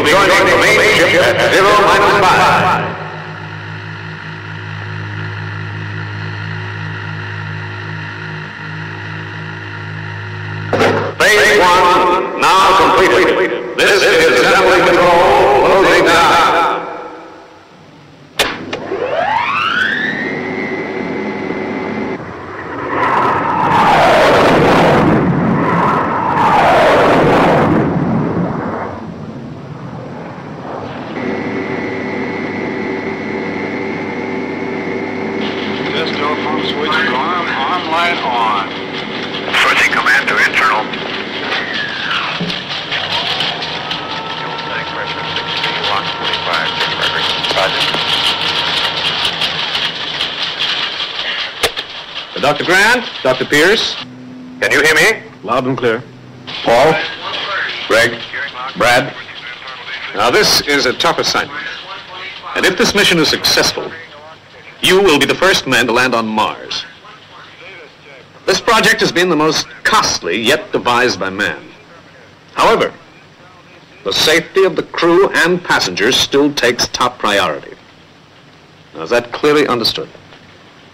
be joining the main ship at zero minus five. Phase one now completed. This is assembly control closing down. This telephone switch is on, on, light on. Switching command to internal. Fuel tank pressure 60, lock 45, check record. Roger. Dr. Grant, Dr. Pierce, Can you hear me? loud and clear. Paul? Greg? Brad? Now, this is a tough assignment. And if this mission is successful, you will be the first man to land on Mars. This project has been the most costly yet devised by man. However, the safety of the crew and passengers still takes top priority. Now, is that clearly understood?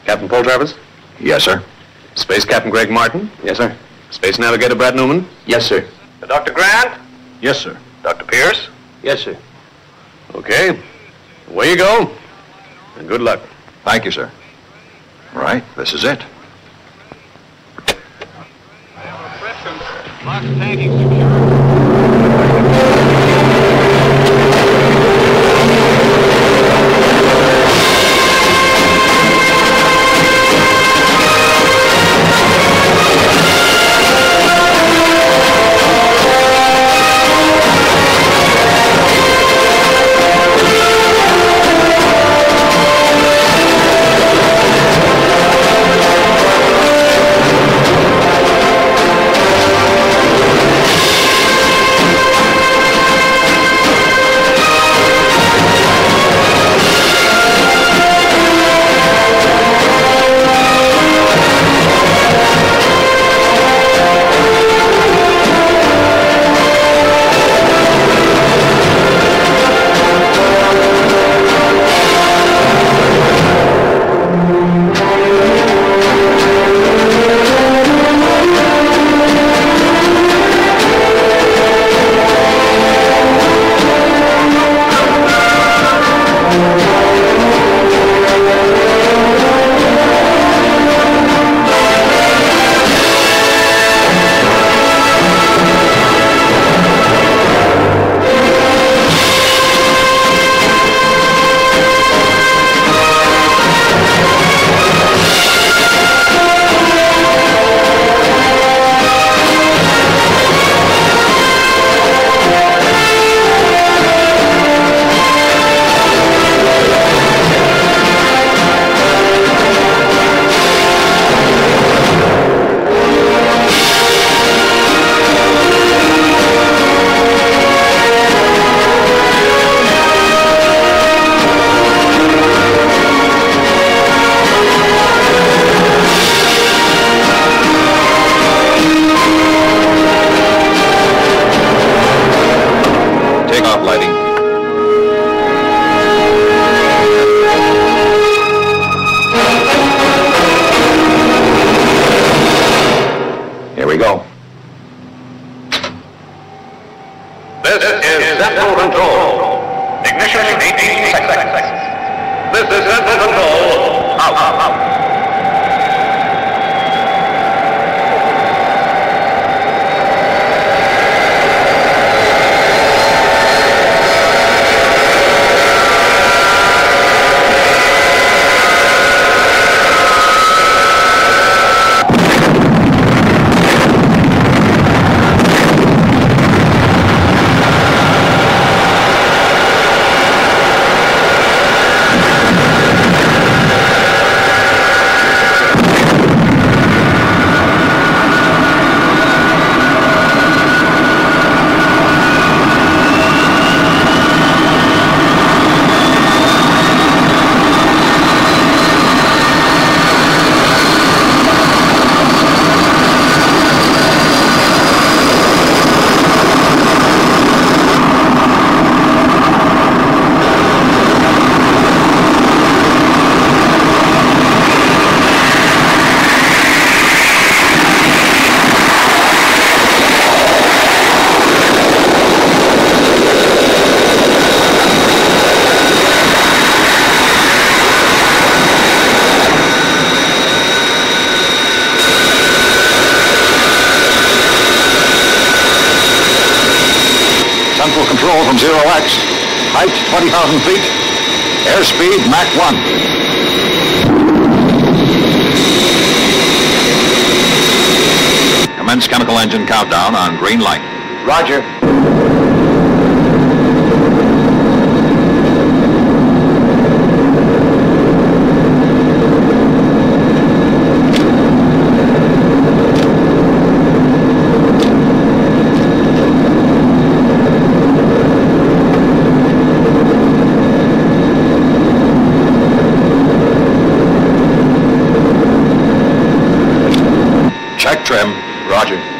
Captain Paul Travers? Yes, sir. Space Captain Greg Martin? Yes, sir. Space Navigator Brad Newman? Yes, sir. Dr. Grant? Yes, sir. Dr. Pierce? Yes, sir. Okay. Away you go. And good luck. Thank you, sir. Right, this is it. Lock tanking secure. Chemical engine countdown on green light. Roger. Check trim. Roger.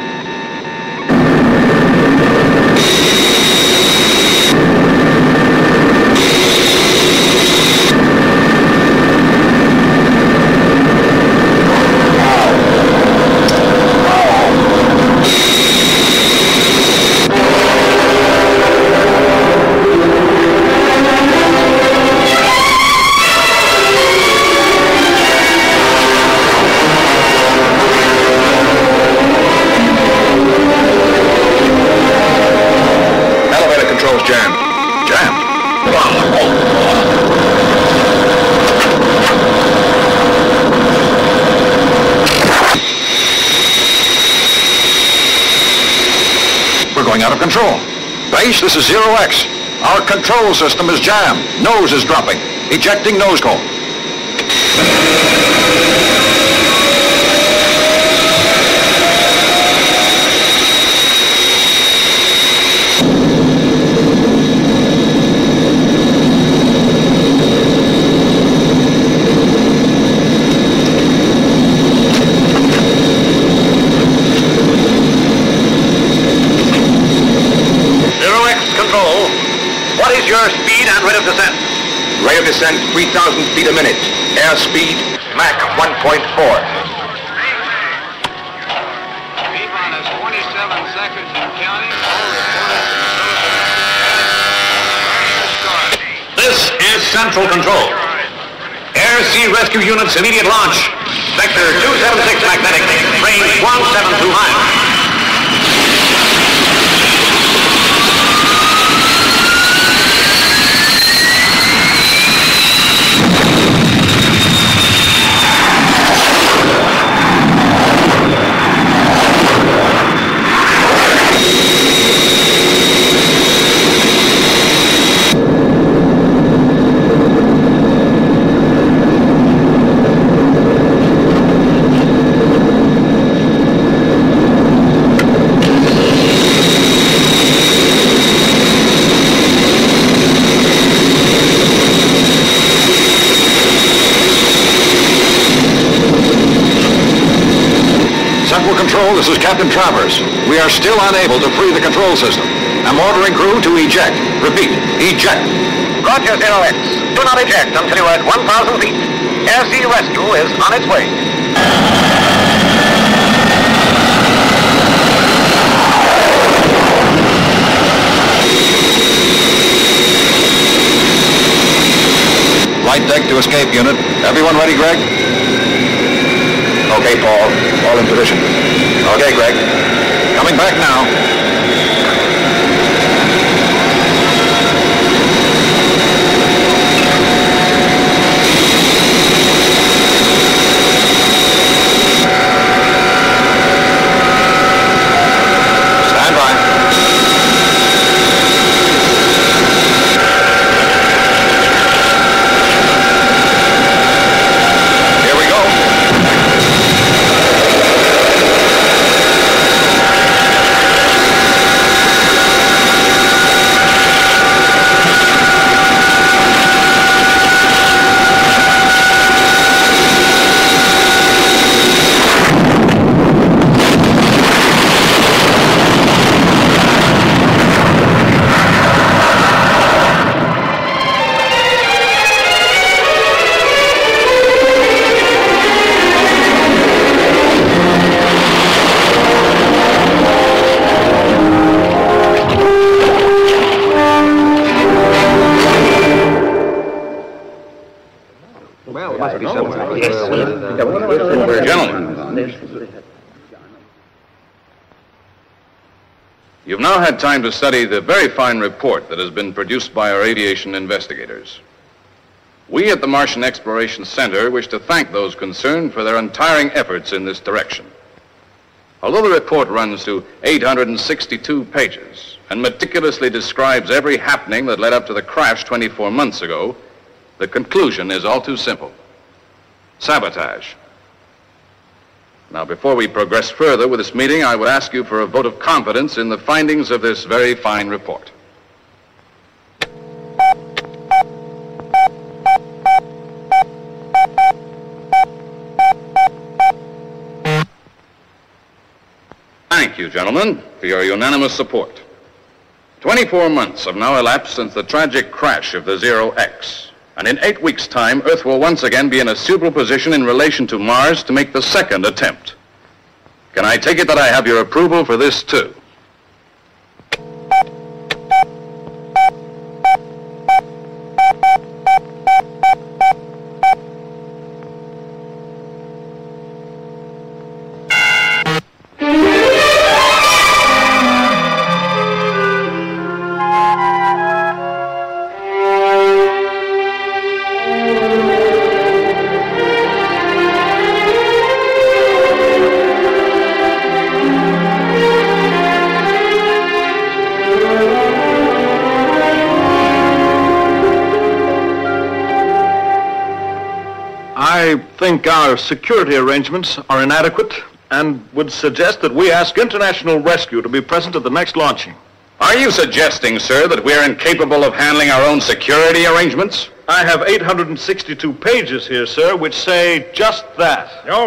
This is Zero X. Our control system is jammed. Nose is dropping. Ejecting nose cone. Zero X control. What is your speed and rate of descent? Descent 3,000 feet a minute. Airspeed Mach 1.4. Levon is 27 seconds and counting. This is Central Control. Air Sea Rescue Units immediate launch. Vector 276 magnetic, range 172 miles. Central Control, this is Captain Travers. We are still unable to free the control system. I'm ordering crew to eject. Repeat, eject. Roger, Zero X. Do not eject until you are at 1,000 feet. Air Sea Rescue is on its way. Flight deck to escape unit. Everyone ready, Greg? Okay, Paul. All in position. Okay, Greg. Coming back now. Time to study the very fine report that has been produced by our aviation investigators. We at the Martian Exploration Center wish to thank those concerned for their untiring efforts in this direction. Although the report runs to 862 pages and meticulously describes every happening that led up to the crash 24 months ago, the conclusion is all too simple. Sabotage. Now, before we progress further with this meeting, I would ask you for a vote of confidence in the findings of this very fine report. Thank you, gentlemen, for your unanimous support. 24 months have now elapsed since the tragic crash of the Zero X. And in eight weeks' time, Earth will once again be in a suitable position in relation to Mars to make the second attempt. Can I take it that I have your approval for this, too? Think our security arrangements are inadequate and would suggest that we ask International Rescue to be present at the next launching. Are you suggesting, sir, that we're incapable of handling our own security arrangements? I have 862 pages here, sir, which say just that. Well,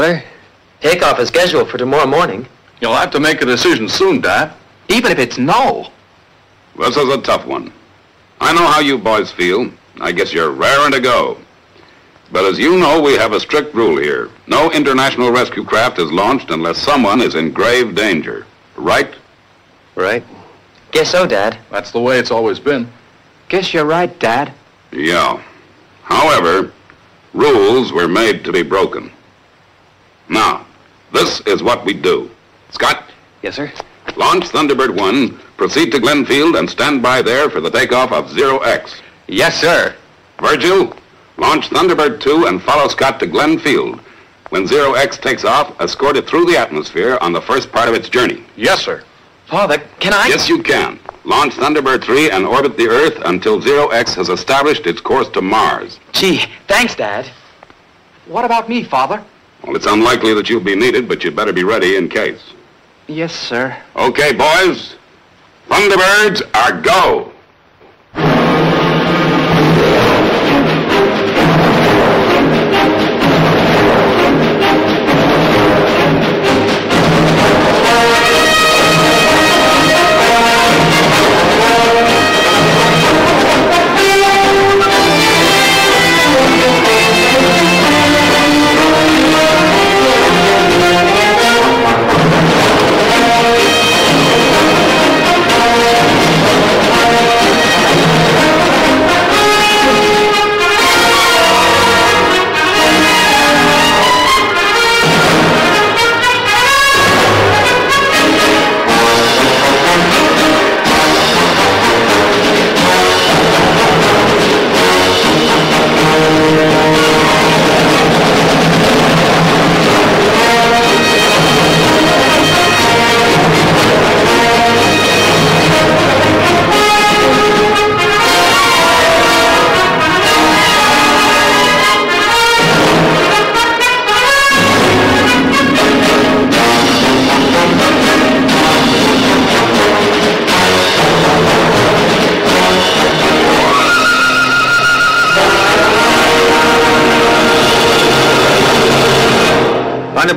Father, takeoff is scheduled for tomorrow morning. You'll have to make a decision soon, Dad. Even if it's no. This is a tough one. I know how you boys feel. I guess you're raring to go. But as you know, we have a strict rule here. No international rescue craft is launched unless someone is in grave danger. Right? Right. Guess so, Dad. That's the way it's always been. Guess you're right, Dad. Yeah. However, rules were made to be broken. Now, this is what we do. Scott, Yes, sir. launch Thunderbird 1, proceed to Glenn Field, and stand by there for the takeoff of Zero X. Yes, sir. Virgil, launch Thunderbird 2 and follow Scott to Glenn Field. When Zero X takes off, escort it through the atmosphere on the first part of its journey. Yes, sir. Father, can I? Yes, you can. Launch Thunderbird 3 and orbit the Earth until Zero X has established its course to Mars. Gee, thanks, Dad. What about me, Father? Well, it's unlikely that you'll be needed, but you'd better be ready in case. Yes, sir. Okay, boys. Thunderbirds are go.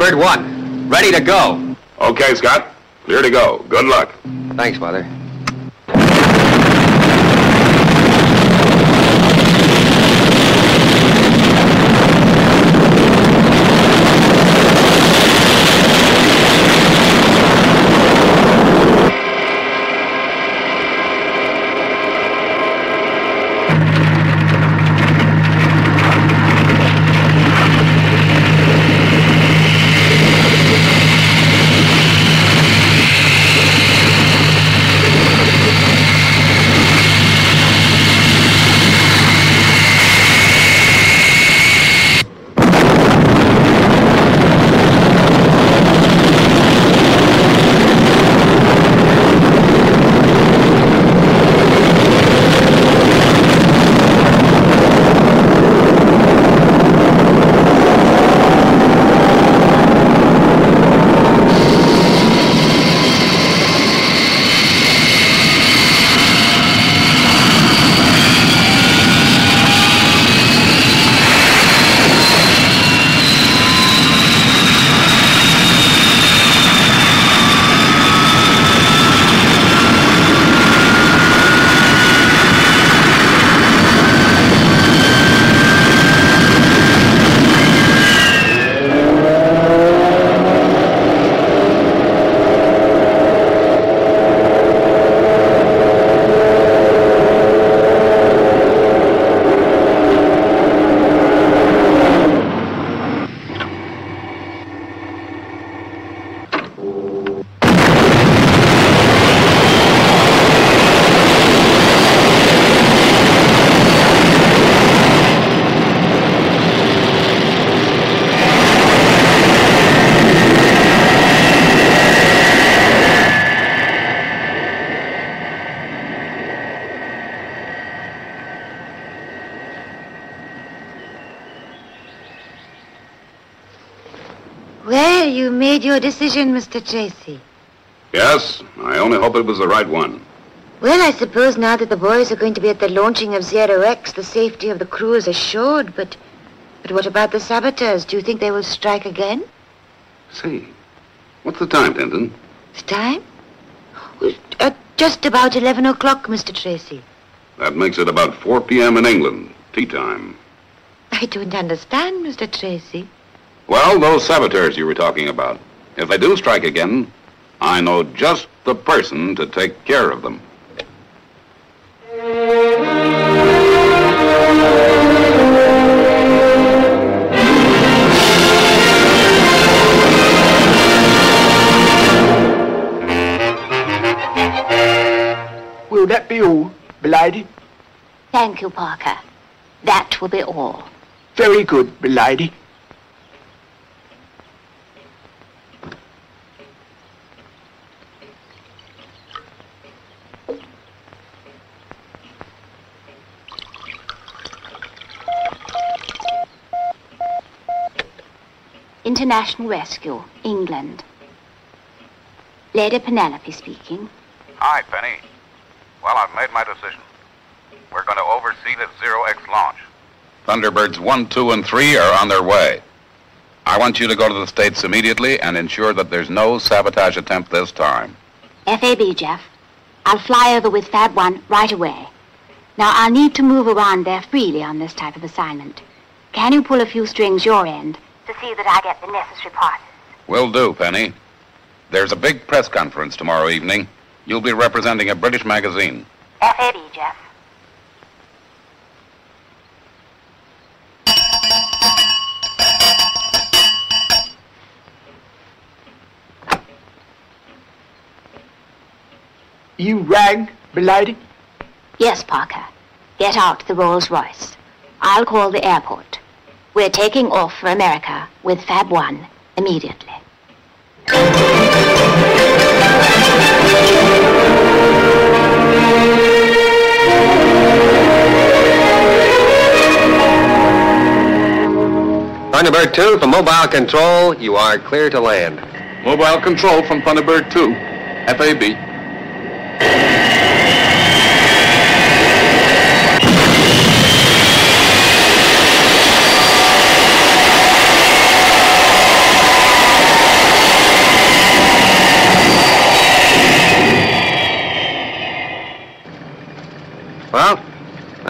Thunderbird 1, ready to go. Okay, Scott. Clear to go. Good luck. Thanks, Father. Decision, Mr. Tracy. Yes, I only hope it was the right one. Well, I suppose now that the boys are going to be at the launching of Zero X, the safety of the crew is assured, but... But what about the saboteurs? Do you think they will strike again? Say, what's the time, Denton? The time? Uh, just about 11 o'clock, Mr. Tracy. That makes it about 4 p.m. in England. Tea time. I don't understand, Mr. Tracy. Well, those saboteurs you were talking about. If they do strike again, I know just the person to take care of them. Will that be all, milady? Thank you, Parker. That will be all. Very good, milady. International Rescue, England. Lady Penelope speaking. Hi, Penny. Well, I've made my decision. We're going to oversee the Zero X launch. Thunderbirds 1, 2, and 3 are on their way. I want you to go to the States immediately and ensure that there's no sabotage attempt this time. FAB, Jeff. I'll fly over with Fab 1 right away. Now, I'll need to move around there freely on this type of assignment. Can you pull a few strings your end to see that I get the necessary parts? Will do, Penny. There's a big press conference tomorrow evening. You'll be representing a British magazine. FAB, Jeff. You rang, milady? Yes, Parker. Get out the Rolls Royce. I'll call the airport. We're taking off for America with Fab 1 immediately. Thunderbird 2, from mobile control, you are clear to land. Mobile control from Thunderbird 2. FAB.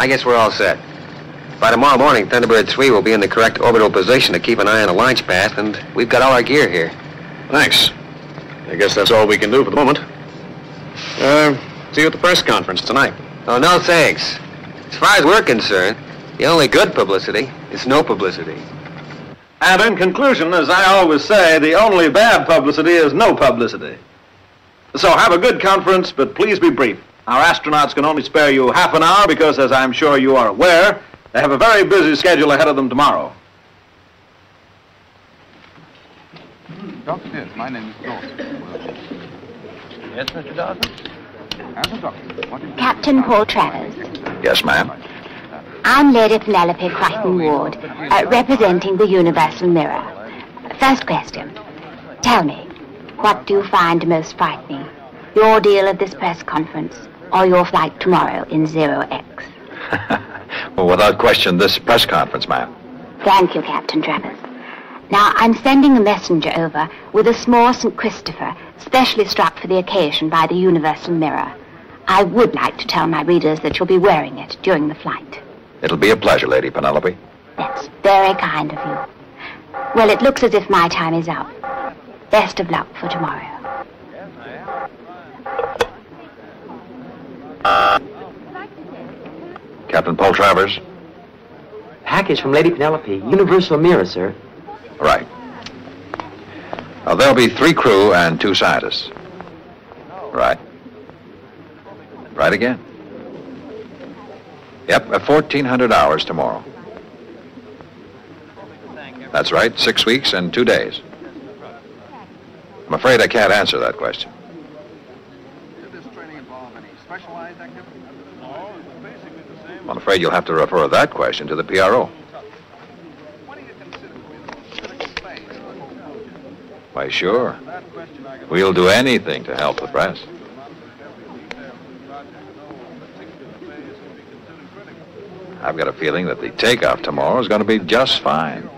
I guess we're all set. By tomorrow morning, Thunderbird 3 will be in the correct orbital position to keep an eye on the launch path, and we've got all our gear here. Thanks. I guess that's all we can do for the moment. Uh, see you at the press conference tonight. Oh, no thanks. As far as we're concerned, the only good publicity is no publicity. And in conclusion, as I always say, the only bad publicity is no publicity. So have a good conference, but please be brief. Our astronauts can only spare you half an hour because, as I'm sure you are aware, they have a very busy schedule ahead of them tomorrow. Dr. Yes, my name is Dawson. Yes, Mr. Dawson? As a doctor, what is Captain Paul Travers. Yes, ma'am. I'm Lady Penelope Creighton-Ward, uh, representing the Universal Mirror. First question. Tell me, what do you find most frightening? The ordeal of this press conference or your flight tomorrow in Zero X? Well, without question, this press conference, ma'am. Thank you, Captain Travers. Now, I'm sending a messenger over with a small St. Christopher, specially struck for the occasion by the Universal Mirror. I would like to tell my readers that you'll be wearing it during the flight. It'll be a pleasure, Lady Penelope. That's very kind of you. Well, it looks as if my time is up. Best of luck for tomorrow. Captain Paul Travers? Package from Lady Penelope. Universal Mirror, sir. Right. Now, there'll be three crew and two scientists. Right. Right again. Yep, at 1,400 hours tomorrow. That's right, six weeks and two days. I'm afraid I can't answer that question. I'm afraid you'll have to refer that question to the PRO. Why, sure. We'll do anything to help the press. I've got a feeling that the takeoff tomorrow is going to be just fine.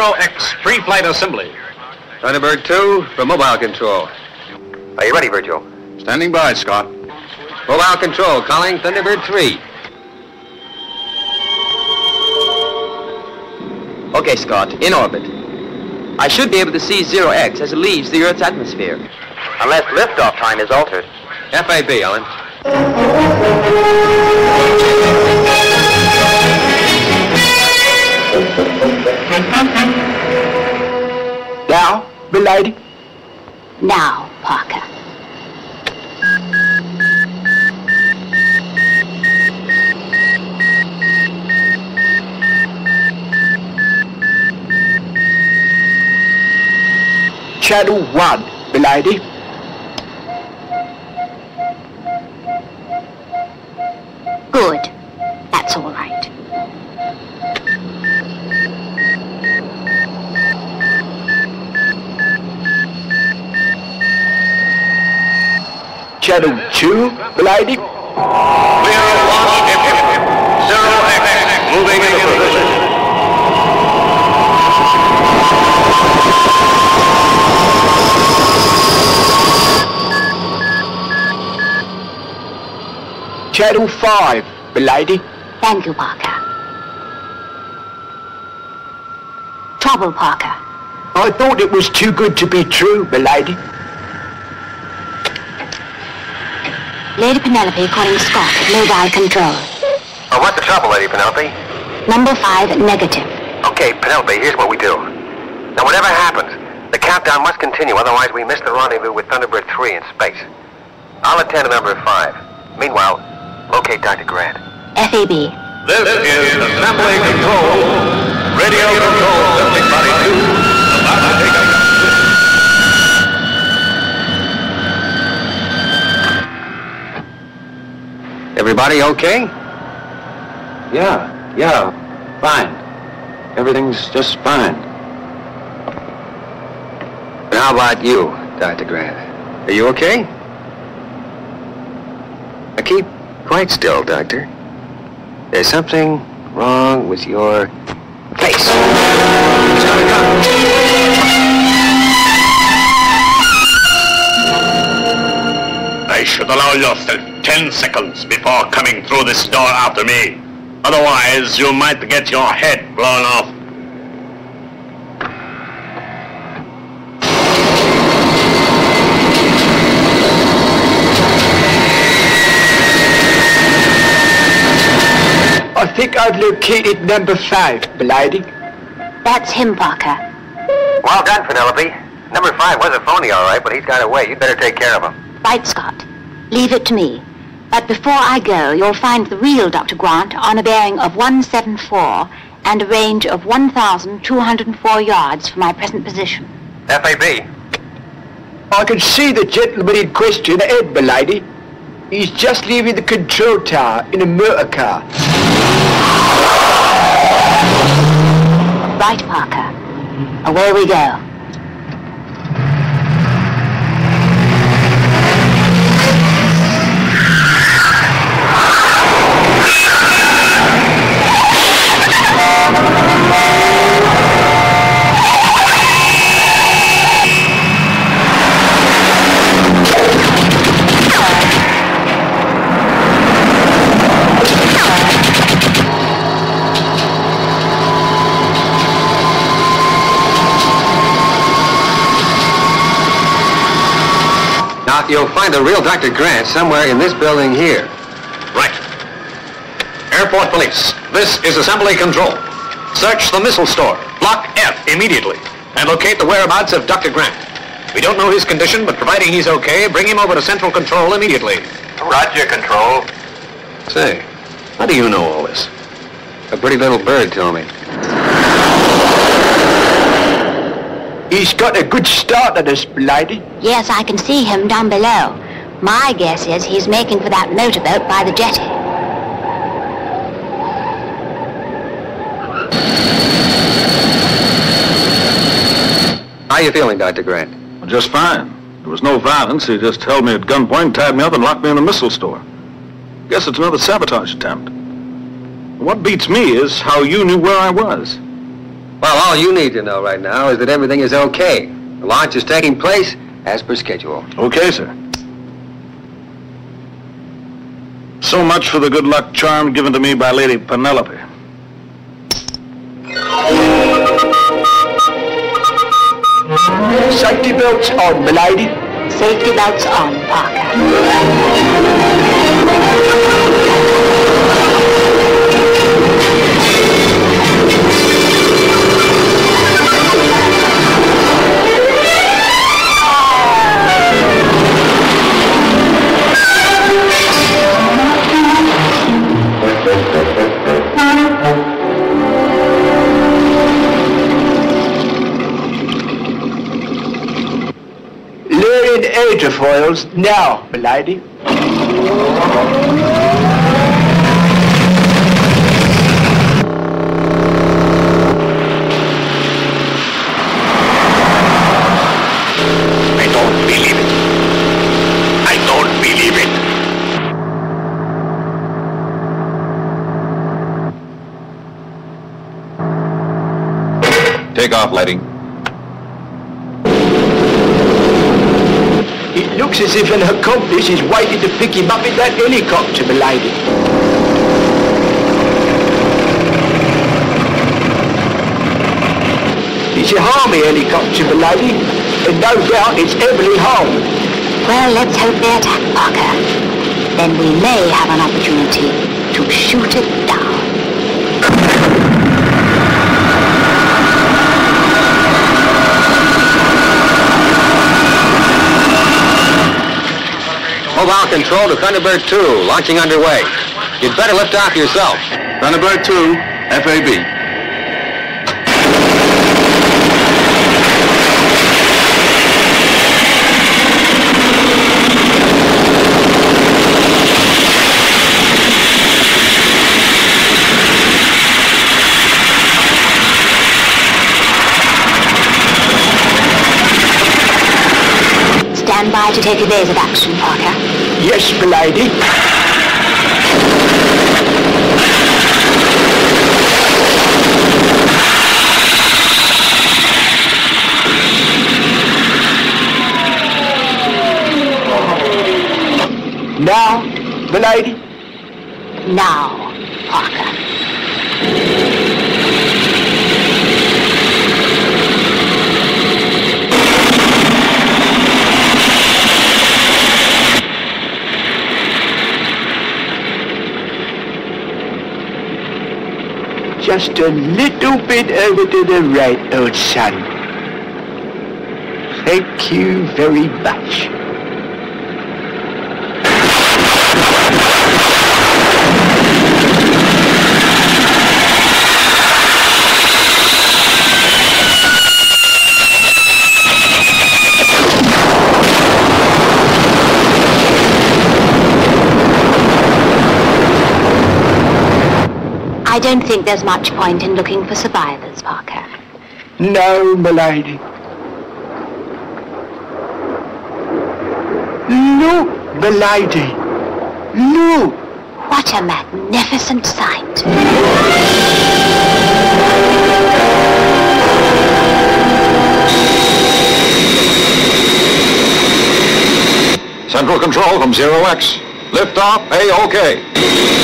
Zero X, free flight assembly. Thunderbird 2 for mobile control. Are you ready, Virgil? Standing by, Scott. Mobile control calling Thunderbird 3. Okay, Scott, in orbit. I should be able to see Zero X as it leaves the Earth's atmosphere. Unless liftoff time is altered. FAB, Alan. Now, milady? Now, Parker. Channel 1, milady. Good. That's all right. Channel 2, milady. Zero X moving into position. Channel 5, milady. Thank you, Parker. Trouble, Parker. I thought it was too good to be true, milady. Lady Penelope calling Scott mobile control. What's the trouble, Lady Penelope? Number five, negative. Okay, Penelope, here's what we do. Now, whatever happens, the countdown must continue, otherwise we miss the rendezvous with Thunderbird 3 in space. I'll attend to number five. Meanwhile, locate Dr. Grant. FAB. This is Assembly Control. Radio Control, Everybody. Everybody okay? Yeah, yeah, fine. Everything's just fine. And how about you, Dr. Grant? Are you okay? Now keep quite still, Doctor. There's something wrong with your face. I should allow yourself ten seconds before coming through this door after me. Otherwise, you might get your head blown off. I think I've located number five, Blighty. That's him, Parker. Well done, Penelope. Number five was a phony, all right, but he's got away. You'd better take care of him. Right, Scott. Leave it to me. But before I go, you'll find the real Dr. Grant on a bearing of 174 and a range of 1,204 yards from my present position. FAB. I can see the gentleman in question ahead, milady. He's just leaving the control tower in a motor car. Right, Parker. Away we go. You'll find the real Dr. Grant somewhere in this building here. Right. Airport police, this is assembly control. Search the missile store, block F, immediately, and locate the whereabouts of Dr. Grant. We don't know his condition, but providing he's okay, bring him over to central control immediately. Roger, Control. Say, how do you know all this? A pretty little bird told me. He's got a good start on us, Blighty. Yes, I can see him down below. My guess is he's making for that motorboat by the jetty. How are you feeling, Dr. Grant? Just fine. There was no violence. He just held me at gunpoint, tied me up, and locked me in the missile store. Guess it's another sabotage attempt. What beats me is how you knew where I was. Well, all you need to know right now is that everything is okay. The launch is taking place as per schedule. Okay, sir. So much for the good luck charm given to me by Lady Penelope. Safety belts on, milady. Safety belts on, Parker. Don't believe it. I don't believe it. Take off, lighting. Looks as if an accomplice is waiting to pick him up in that helicopter, milady. It's a army helicopter, milady, and no doubt it's heavily armed. Well, let's hope they attack Parker. Then we may have an opportunity to shoot it Control to Thunderbird 2, launching underway. You'd better lift off yourself. Thunderbird 2, FAB. Stand by to take evasive action, Parker. Yes, milady. Now, milady? Now, Parker. Just a little bit over to the right, old son. Thank you very much. I don't think there's much point in looking for survivors, Parker. No, milady. Look, milady. Look. What a magnificent sight. Central Control from Zero X. Lift off, A-OK.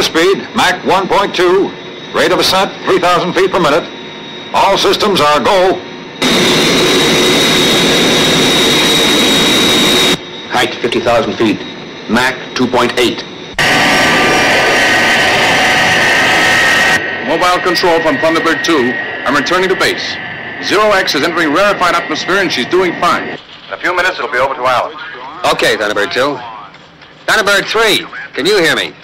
Airspeed, Mach 1.2. Rate of ascent, 3,000 feet per minute. All systems are go. Height 50,000 feet. Mach 2.8. Mobile control from Thunderbird 2. I'm returning to base. Zero X is entering rarefied atmosphere and she's doing fine. In a few minutes, it'll be over to Alan. Okay, Thunderbird 2. Thunderbird 3, can you hear me?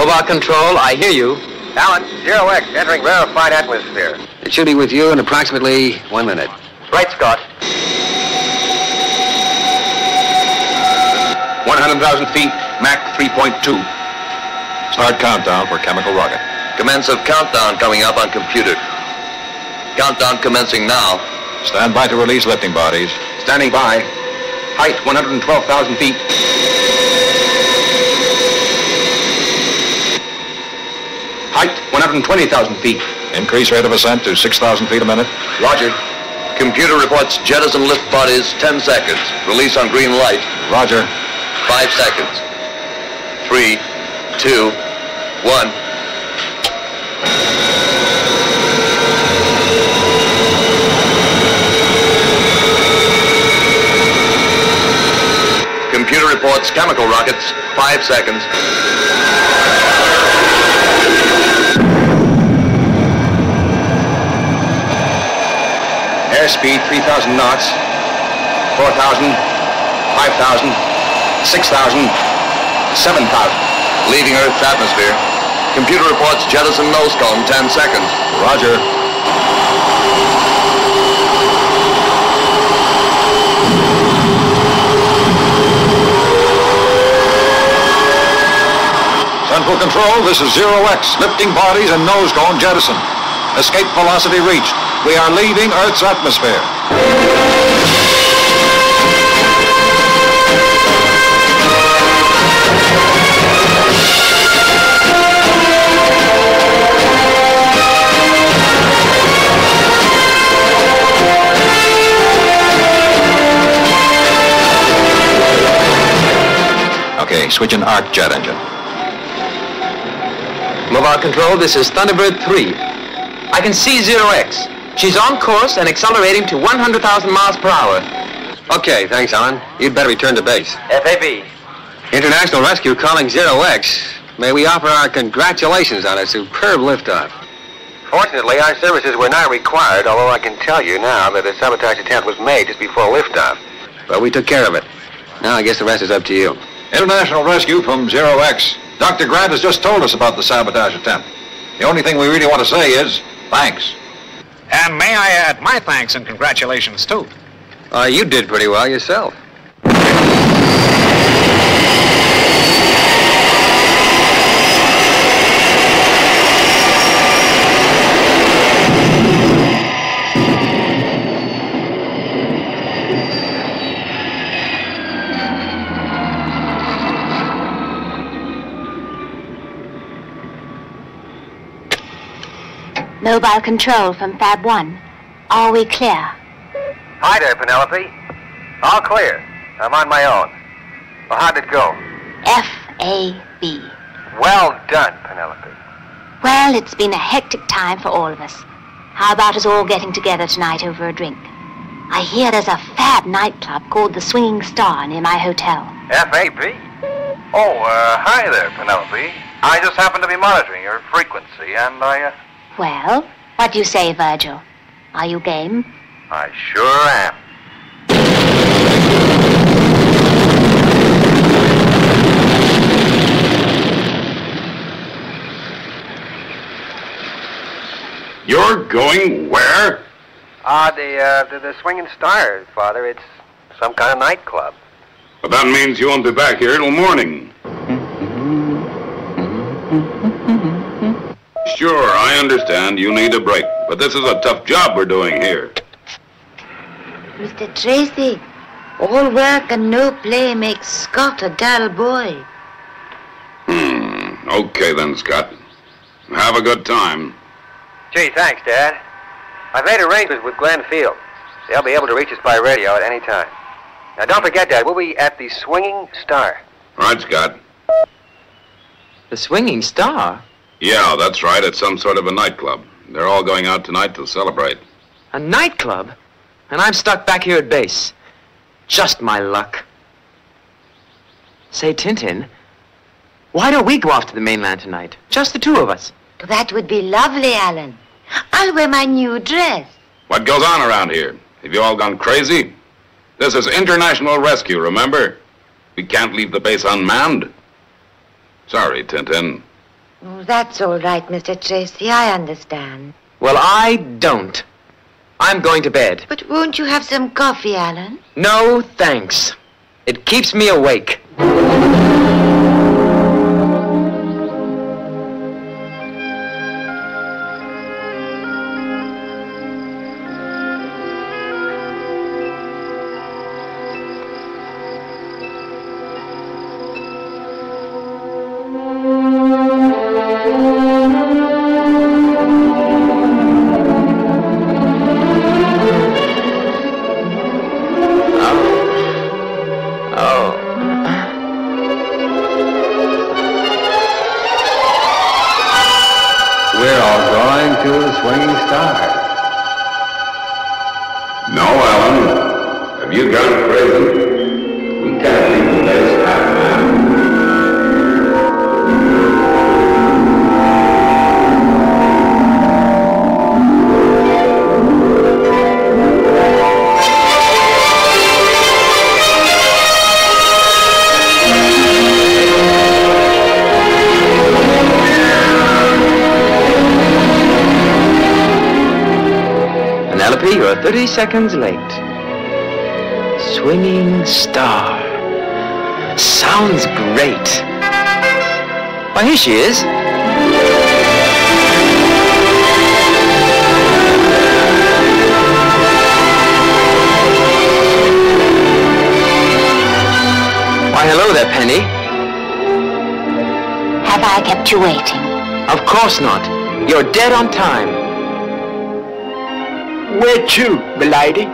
Mobile control, I hear you. Alan, Zero X entering rarefied atmosphere. It should be with you in approximately one minute. Right, Scott. 100,000 feet. Mach 3.2. Start countdown for chemical rocket. Commence of countdown coming up on computer. Countdown commencing now. Stand by to release lifting bodies. Standing by. Height 112,000 feet. Height 120,000 feet. Increase rate of ascent to 6,000 feet a minute. Roger. Computer reports jettison lift bodies 10 seconds. Release on green light. Roger. 5 seconds. Three, two, one. Computer reports chemical rockets. 5 seconds. Airspeed 3,000 knots. 4,000. 5,000. 6,000. 7,000. Leaving Earth's atmosphere. Computer reports jettison nose cone 10 seconds. Roger. Central Control, this is Zero X, lifting bodies and nose cone jettison. Escape velocity reached. We are leaving Earth's atmosphere. Okay, switch an arc jet engine. Mobile control, this is Thunderbird 3. I can see Zero X. She's on course and accelerating to 100,000 miles per hour. Okay, thanks, Alan. You'd better return to base. FAB. International Rescue calling Zero X. May we offer our congratulations on a superb liftoff. Fortunately, our services were not required, although I can tell you now that a sabotage attempt was made just before liftoff. But we took care of it. Now I guess the rest is up to you. International Rescue from Zero X. Dr. Grant has just told us about the sabotage attempt. The only thing we really want to say is thanks. And may I add my thanks and congratulations, too. Uh, you did pretty well yourself. Mobile control from Fab 1. Are we clear? Hi there, Penelope. All clear. I'm on my own. Well, how'd it go? F-A-B. Well done, Penelope. Well, it's been a hectic time for all of us. How about us all getting together tonight over a drink? I hear there's a fab nightclub called the Swinging Star near my hotel. F-A-B? Oh, uh, hi there, Penelope. I just happen to be monitoring your frequency, and I, uh, Well, what do you say, Virgil? Are you game? I sure am. You're going where? Ah, the, uh, the, the Swinging Star, Father. It's some kind of nightclub. But that means you won't be back here till morning. Sure, I understand you need a break, but this is a tough job we're doing here. Mr. Tracy, all work and no play makes Scott a dull boy. Hmm, okay then, Scott. Have a good time. Gee, thanks, Dad. I've made arrangements with Glenn Field. They'll be able to reach us by radio at any time. Now, don't forget, Dad, we'll be at the Swinging Star. Right, Scott? The Swinging Star? Yeah, that's right. It's some sort of a nightclub. They're all going out tonight to celebrate. A nightclub? And I'm stuck back here at base. Just my luck. Say, Tintin, why don't we go off to the mainland tonight? Just the two of us. That would be lovely, Alan. I'll wear my new dress. What goes on around here? Have you all gone crazy? This is international rescue, remember? We can't leave the base unmanned. Sorry, Tintin. Oh, that's all right, Mr. Tracy. I understand. Well, I don't. I'm going to bed. But won't you have some coffee, Alan? No, thanks. It keeps me awake. 30 seconds late. Swinging Star. Sounds great. Why, here she is. Why, hello there, Penny. Have I kept you waiting? Of course not. You're dead on time. Where you, milady?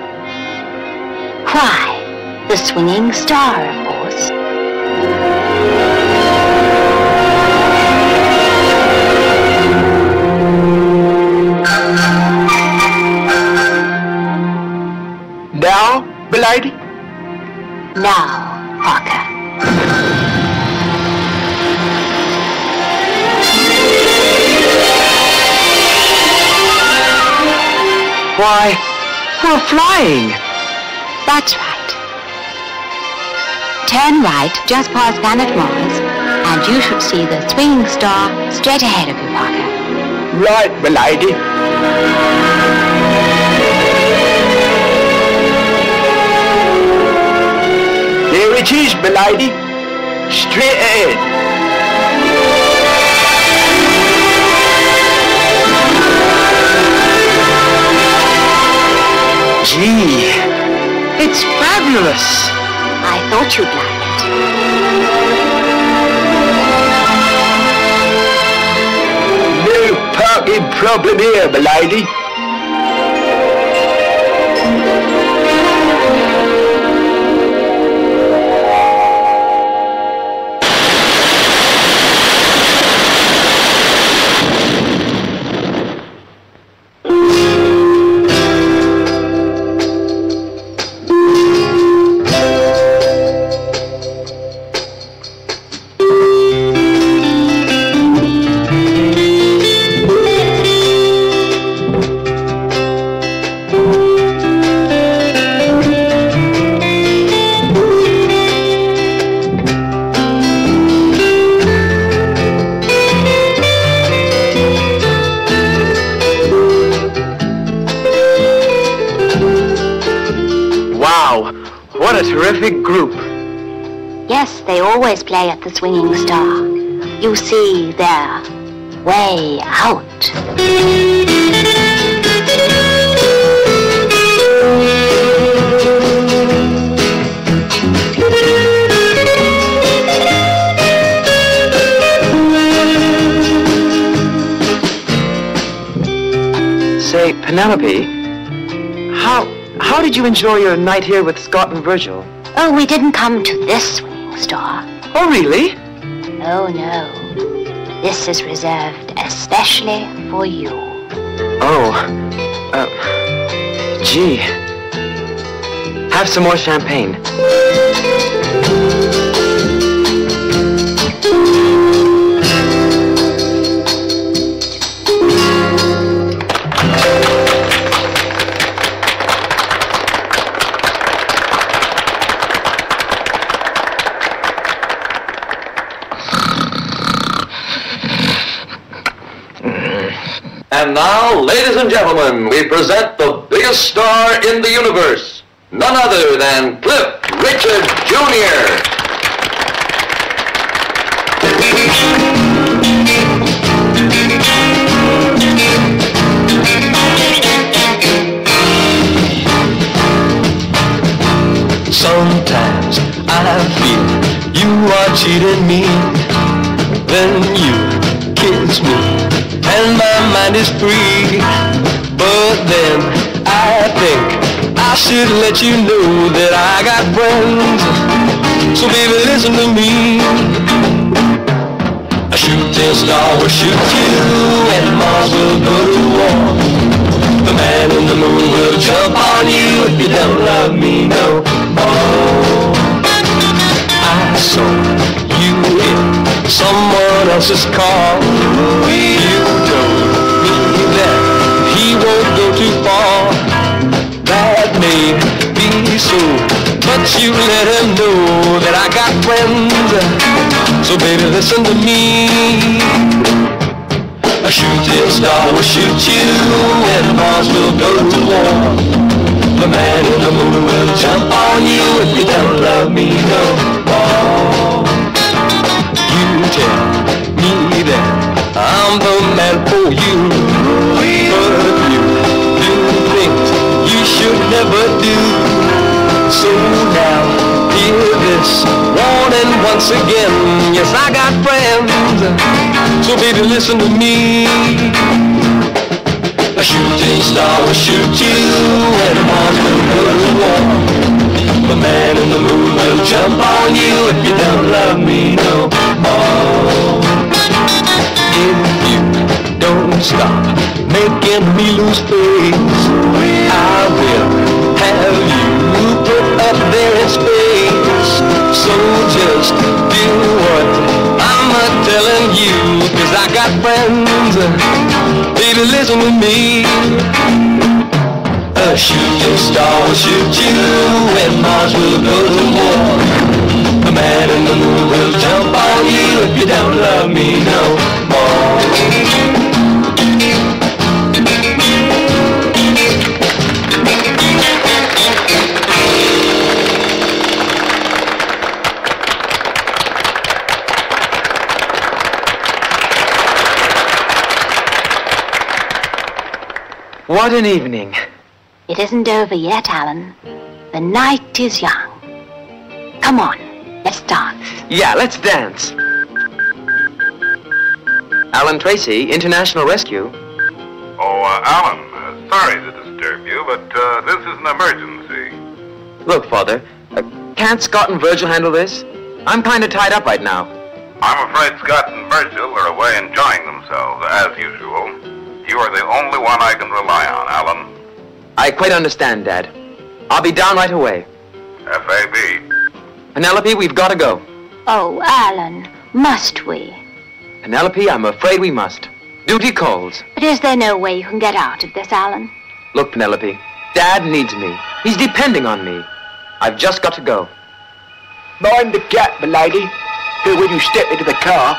Why, the swinging star, of course. Now, milady? Now, Why, we're flying. That's right. Turn right just past Planet Mars, and you should see the swinging star straight ahead of you, Parker. Right, milady. There it is, milady. Straight ahead. Gee, it's fabulous. I thought you'd like it. No parking problem here, my terrific group. Yes, they always play at the Swinging Star. You see, they're way out. Say, Penelope, how how did you enjoy your night here with Scott and Virgil? Oh, we didn't come to this Swinging Star. Oh, really? Oh, no. This is reserved especially for you. Oh, uh, gee. Have some more champagne. And now, ladies and gentlemen, we present the biggest star in the universe. None other than Cliff Richard Jr. Sometimes I feel you are cheating me. Then you kiss me, and my mind is free. But then I think I should let you know that I got friends. So baby, listen to me. A shooting star will shoot you, and Mars will go to war. The man in the moon will jump on you if you don't love me no more. I saw someone else's car. You told me that he won't go too far. That may be so, but you let him know that I got friends. So baby, listen to me. A shooting star will shoot you and Mars will go to war. The man in the moon will jump on you if you don't love me no I'm the man for you. But you do things you should never do. So now, hear this warning once again. Yes, I got friends. So baby, listen to me. A shooting star will shoot you and Mars will go to war. The man in the moon will jump on you if you don't love me no more. If you don't stop making me lose face, I will have you put up there in space. So just do what I'm telling you, cause I got friends. Baby, listen to me. A shooting star will shoot you and Mars will go to war. The man in the moon will jump on you if you don't love me no more. What an evening. It isn't over yet, Alan. The night is young. Come on, let's dance. Yeah, let's dance. Alan Tracy, International Rescue. uh, Alan. Uh, sorry to disturb you, but uh, this is an emergency. Look, Father, uh, can't Scott and Virgil handle this? I'm kind of tied up right now. I'm afraid Scott and Virgil are away enjoying themselves, as usual. You are the only one I can rely on, Alan. I quite understand, Dad. I'll be down right away. F.A.B. Penelope, we've got to go. Oh, Alan, must we? Penelope, I'm afraid we must. Duty calls. But is there no way you can get out of this, Alan? Look, Penelope, Dad needs me. He's depending on me. I've just got to go. Mind the gap, milady. Here when you step into the car.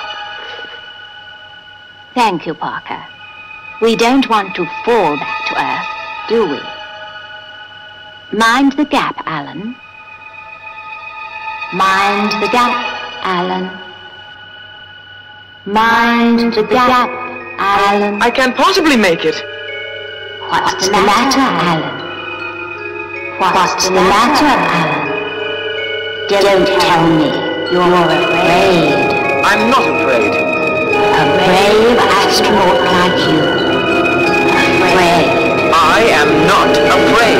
Thank you, Parker. We don't want to fall back to Earth, do we? Mind the gap, Alan. Mind the gap, Alan. Mind the gap, Alan. I can't possibly make it. What's the matter, Alan? What's the matter, Alan? Don't tell me you're afraid. I'm not afraid. A brave astronaut like you. Afraid. I am not afraid.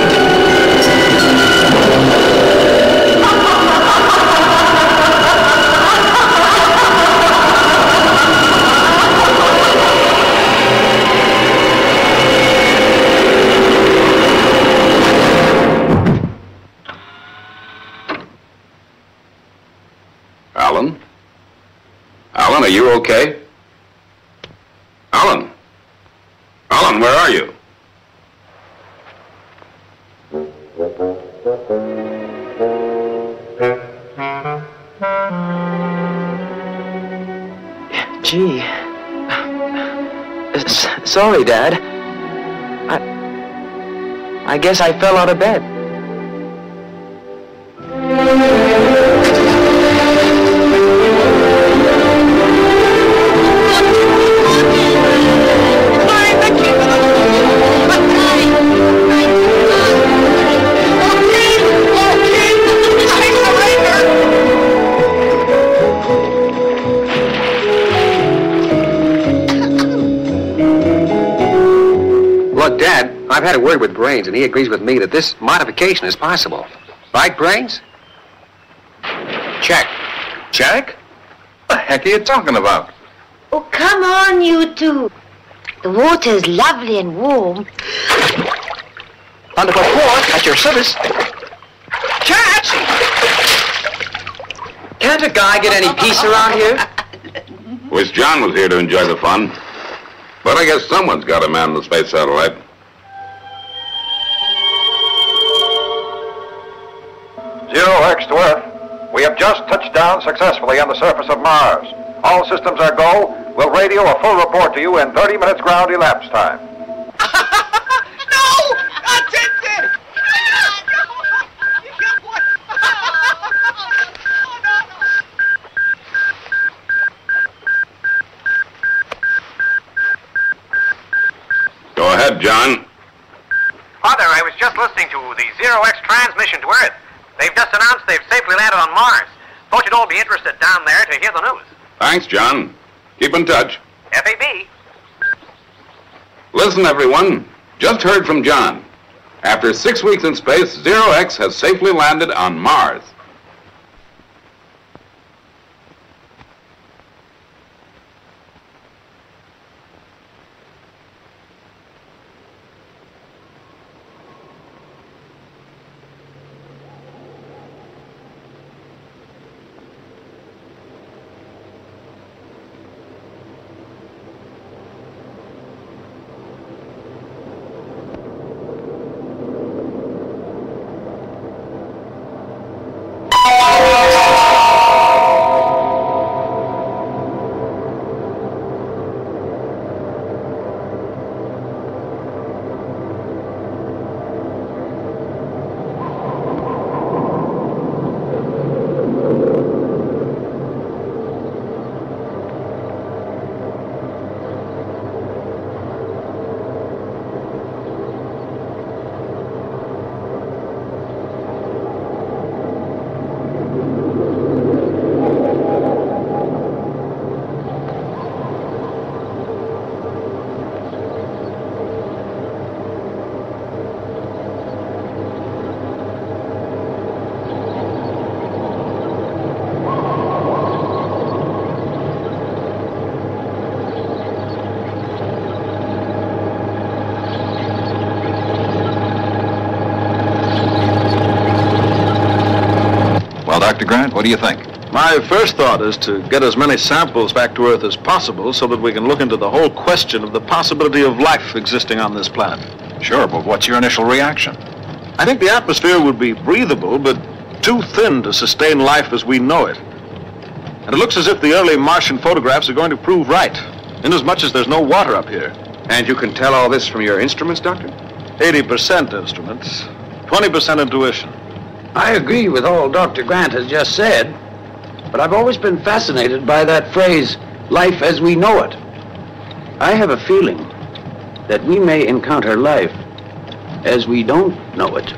Guess I fell out of bed. Had a word with Brains, and he agrees with me that this modification is possible. Right, Brains? Check. Check? What the heck are you talking about? Oh, come on, you two. The water's lovely and warm. Thunderbird 4, at your service. Catch! Can't a guy get any peace around here? Wish John was here to enjoy the fun. But I guess someone's got to man in the space satellite. Down successfully on the surface of Mars. All systems are go. We'll radio a full report to you in 30 minutes ground elapsed time. No! Go ahead, John. Father, I was just listening to the Zero X transmission to Earth. They've just announced they've safely landed on Mars. Thought you'd all be interested down there to hear the news. Thanks, John. Keep in touch. FAB. Listen, everyone. Just heard from John. After six weeks in space, Zero X has safely landed on Mars. Grant, what do you think? My first thought is to get as many samples back to Earth as possible so that we can look into the whole question of the possibility of life existing on this planet. Sure, but what's your initial reaction? I think the atmosphere would be breathable, but too thin to sustain life as we know it. And it looks as if the early Martian photographs are going to prove right, inasmuch as there's no water up here. And you can tell all this from your instruments, Doctor? 80% instruments, 20% intuition. I agree with all Dr. Grant has just said, but I've always been fascinated by that phrase, life as we know it. I have a feeling that we may encounter life as we don't know it.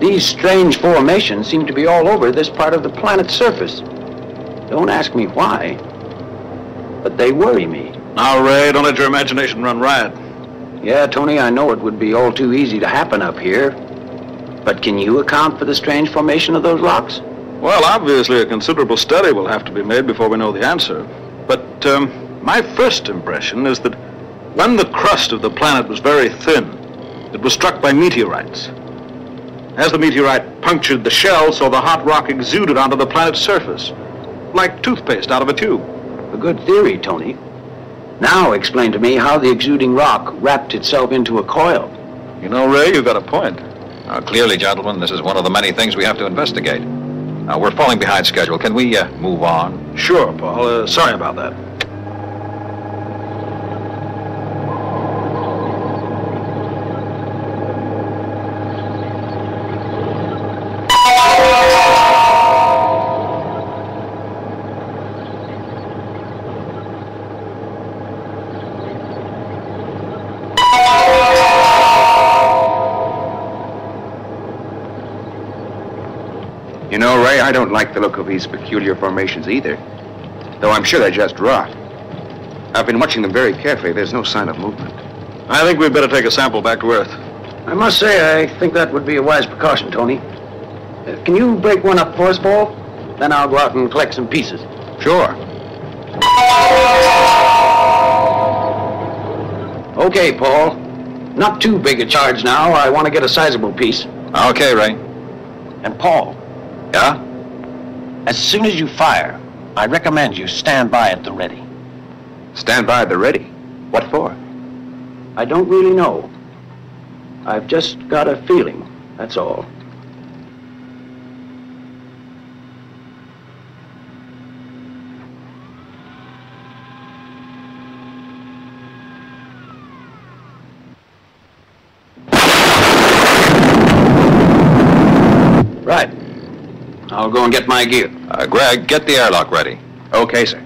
These strange formations seem to be all over this part of the planet's surface. Don't ask me why, but they worry me. Now, Ray, don't let your imagination run riot. Yeah, Tony, I know it would be all too easy to happen up here. But can you account for the strange formation of those rocks? Well, obviously, a considerable study will have to be made before we know the answer. But um, my first impression is that when the crust of the planet was very thin, it was struck by meteorites. As the meteorite punctured the shell, so the hot rock exuded onto the planet's surface, like toothpaste out of a tube. A good theory, Tony. Now explain to me how the exuding rock wrapped itself into a coil. You know, Ray, you've got a point. Now, clearly, gentlemen, this is one of the many things we have to investigate. Now, we're falling behind schedule. Can we uh, move on? Sure, Paul. Uh, sorry about that. I don't like the look of these peculiar formations either. Though I'm sure they're just rock. I've been watching them very carefully. There's no sign of movement. I think we'd better take a sample back to Earth. I must say, I think that would be a wise precaution, Tony. Uh, can you break one up for us, Paul? Then I'll go out and collect some pieces. Sure. Okay, Paul. Not too big a charge now. I want to get a sizable piece. Okay, Ray. And Paul, Yeah? As soon as you fire, I recommend you stand by at the ready. Stand by at the ready. What for? I don't really know. I've just got a feeling, that's all. Right. I'll go and get my gear. Uh, Greg, get the airlock ready. Okay, sir.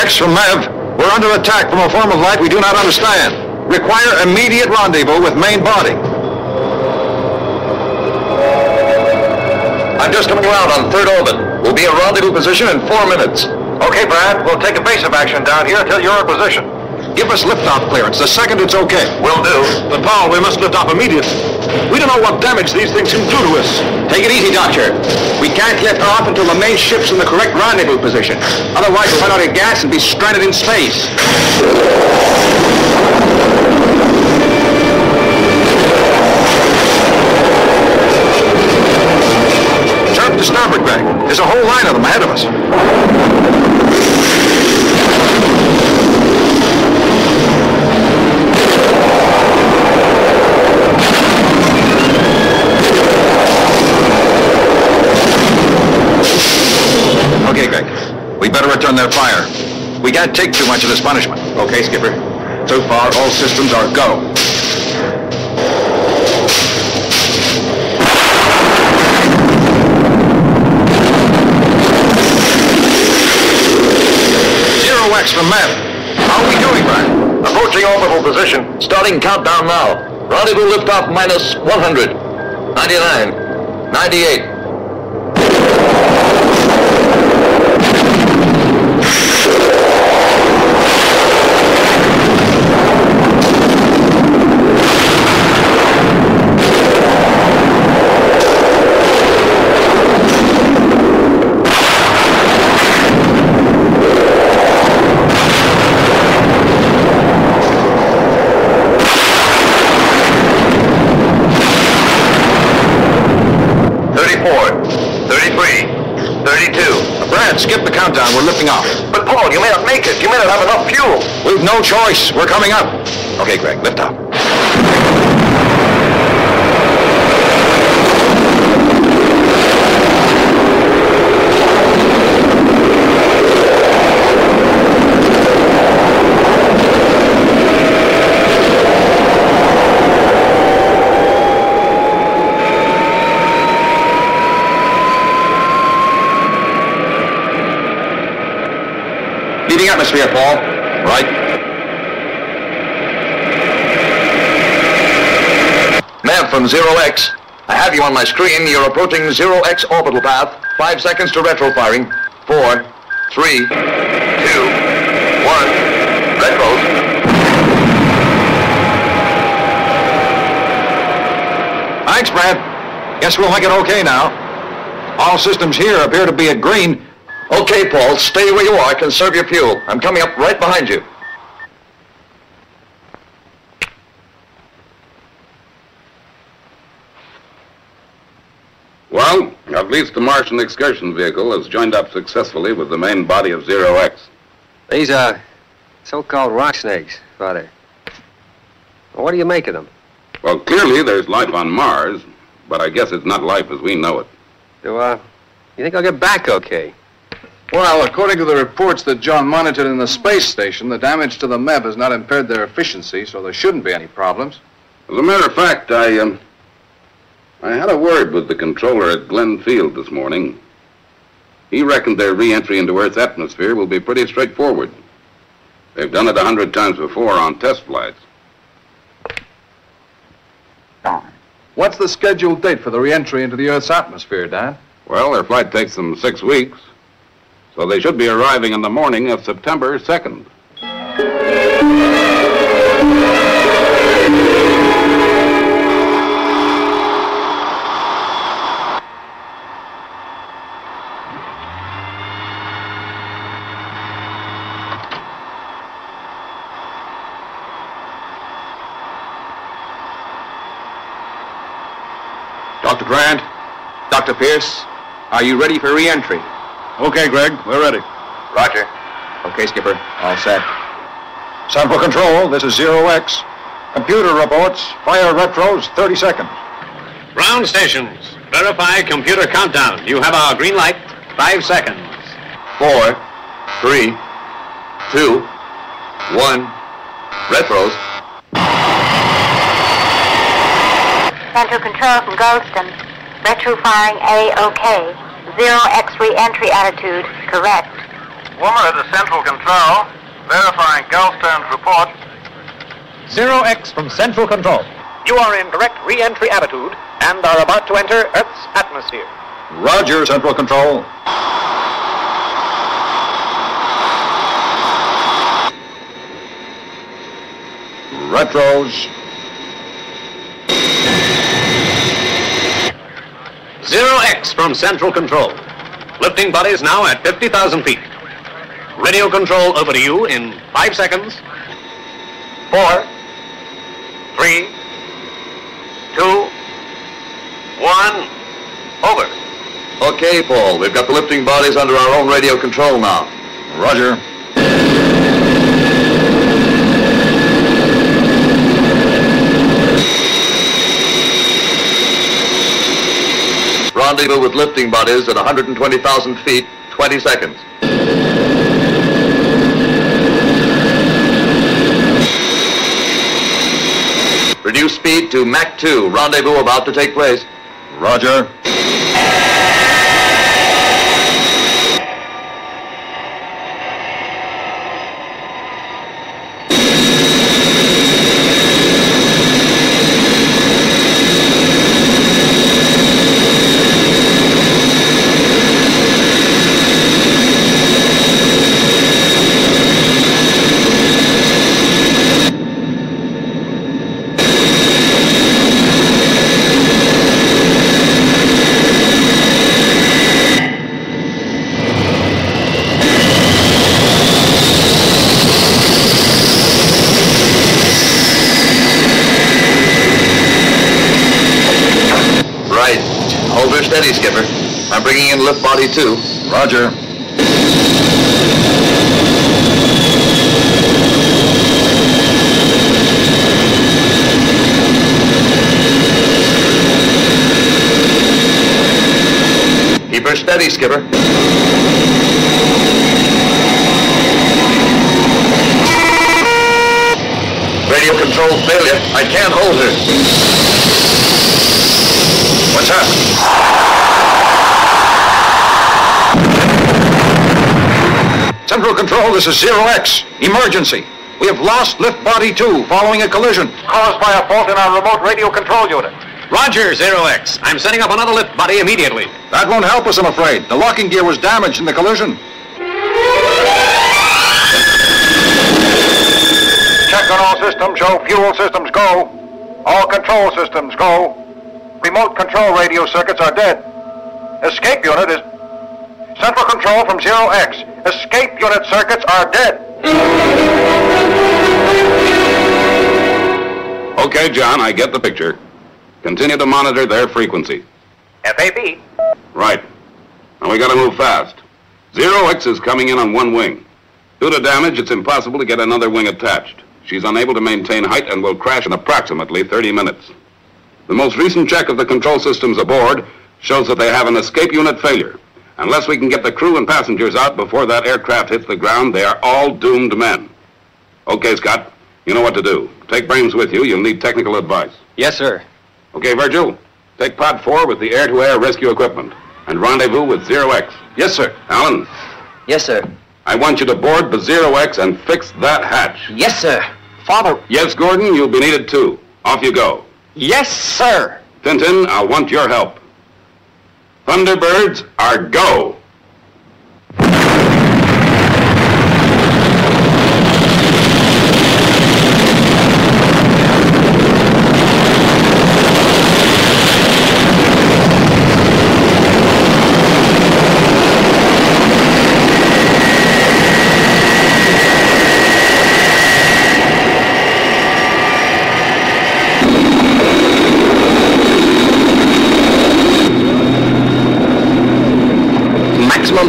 Zero X from MEV. We're under attack from a form of light we do not understand. Require immediate rendezvous with main body. I'm just coming around on third orbit. We'll be in rendezvous position in four minutes. Okay, Brad. We'll take a evasive action down here until you're in position. Give us liftoff clearance the second it's okay. Will do. But, Paul, we must lift off immediately. We don't know what damage these things can do to us. Take it easy, Doctor. We can't lift off until the main ship's in the correct rendezvous position. Otherwise, we'll run out of gas and be stranded in space. Sharp to starboard, Greg. There's a whole line of them ahead of us. Return their fire. We can't take too much of this punishment. Okay, Skipper. So far, all systems are go. Zero X from Matt. How are we doing, Brian? Approaching orbital position. Starting countdown now. Rendezvous liftoff minus 100, 99, 98. Thirty-four, thirty-three, thirty-two. Brad, skip the countdown. We're lifting off. But Paul, you may not make it. You may not have enough We've no choice. We're coming up. Okay, Greg, lift up. Atmosphere, Paul. Right. From Zero X. I have you on my screen. You're approaching Zero X orbital path. Five seconds to retro firing. Four, three, two, one. Retros. Thanks, Brad. Guess we'll make it okay now. All systems here appear to be at green. Okay, Paul, stay where you are. Conserve your fuel. I'm coming up right behind you. Well, at least the Martian excursion vehicle has joined up successfully with the main body of Zero X. These are so-called rock snakes, Father. Well, what do you make of them? Well, clearly there's life on Mars, but I guess it's not life as we know it. Do, uh, you think I'll get back okay? Well, according to the reports that John monitored in the space station, the damage to the MEV has not impaired their efficiency, so there shouldn't be any problems. As a matter of fact, I, um, I had a word with the controller at Glenn Field this morning. He reckoned their re-entry into Earth's atmosphere will be pretty straightforward. They've done it a hundred times before on test flights. What's the scheduled date for the re-entry into the Earth's atmosphere, Dan? Well, their flight takes them six weeks, so they should be arriving in the morning of September 2nd. Dr. Pierce, are you ready for re-entry? Okay, Greg, we're ready. Roger. Okay, Skipper, all set. Sample control, this is Zero X. Computer reports, fire retros, 30 seconds. Ground stations, verify computer countdown. You have our green light. Five seconds. Four, three, two, one. Retros. Central control from Goldstone. Retro firing A-OK. Zero X re-entry attitude correct. Woman at the central control, verifying Goldstone's report. Zero X from Central Control. You are in direct re-entry attitude and are about to enter Earth's atmosphere. Roger, Central Control. Retros. Zero X from Central Control. Lifting bodies now at 50,000 feet. Radio control over to you in five seconds. Four, three, two, one, over. Okay, Paul, we've got the lifting bodies under our own radio control now. Roger. Rendezvous with lifting bodies at 120,000 feet, 20 seconds. Reduce speed to Mach 2. Rendezvous about to take place. Roger. Roger. Keep her steady, Skipper. Radio control failure. I can't hold her. Control, this is Zero X. Emergency. We have lost lift body two following a collision. Caused by a fault in our remote radio control unit. Roger, Zero X. I'm setting up another lift body immediately. That won't help us, I'm afraid. The locking gear was damaged in the collision. Check on all systems. Show fuel systems go. All control systems go. Remote control radio circuits are dead. Escape unit is... Central control from Zero X. Escape unit circuits are dead. Okay, John, I get the picture. Continue to monitor their frequency. FAB. Right. Now we gotta move fast. Zero X is coming in on one wing. Due to damage, it's impossible to get another wing attached. She's unable to maintain height and will crash in approximately 30 minutes. The most recent check of the control systems aboard shows that they have an escape unit failure. Unless we can get the crew and passengers out before that aircraft hits the ground, they are all doomed men. Okay, Scott, you know what to do. Take Brains with you. You'll need technical advice. Yes, sir. Okay, Virgil, take pod four with the air-to-air rescue equipment and rendezvous with Zero X. Yes, sir. Alan, Yes, sir. I want you to board the Zero X and fix that hatch. Yes, sir. Father. Yes, Gordon, you'll be needed too. Off you go. Yes, sir. Tintin, I'll want your help. Thunderbirds are go.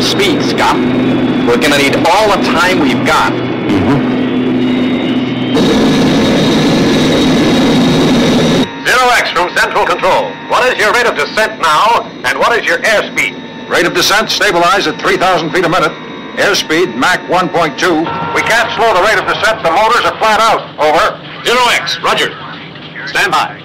Maximum speed, Scott. We're gonna need all the time we've got. Zero X from Central Control. What is your rate of descent now, and what is your airspeed? Rate of descent stabilized at 3,000 feet a minute. Airspeed Mach 1.2. We can't slow the rate of descent. The motors are flat out. Over. Zero X, Roger. Stand by.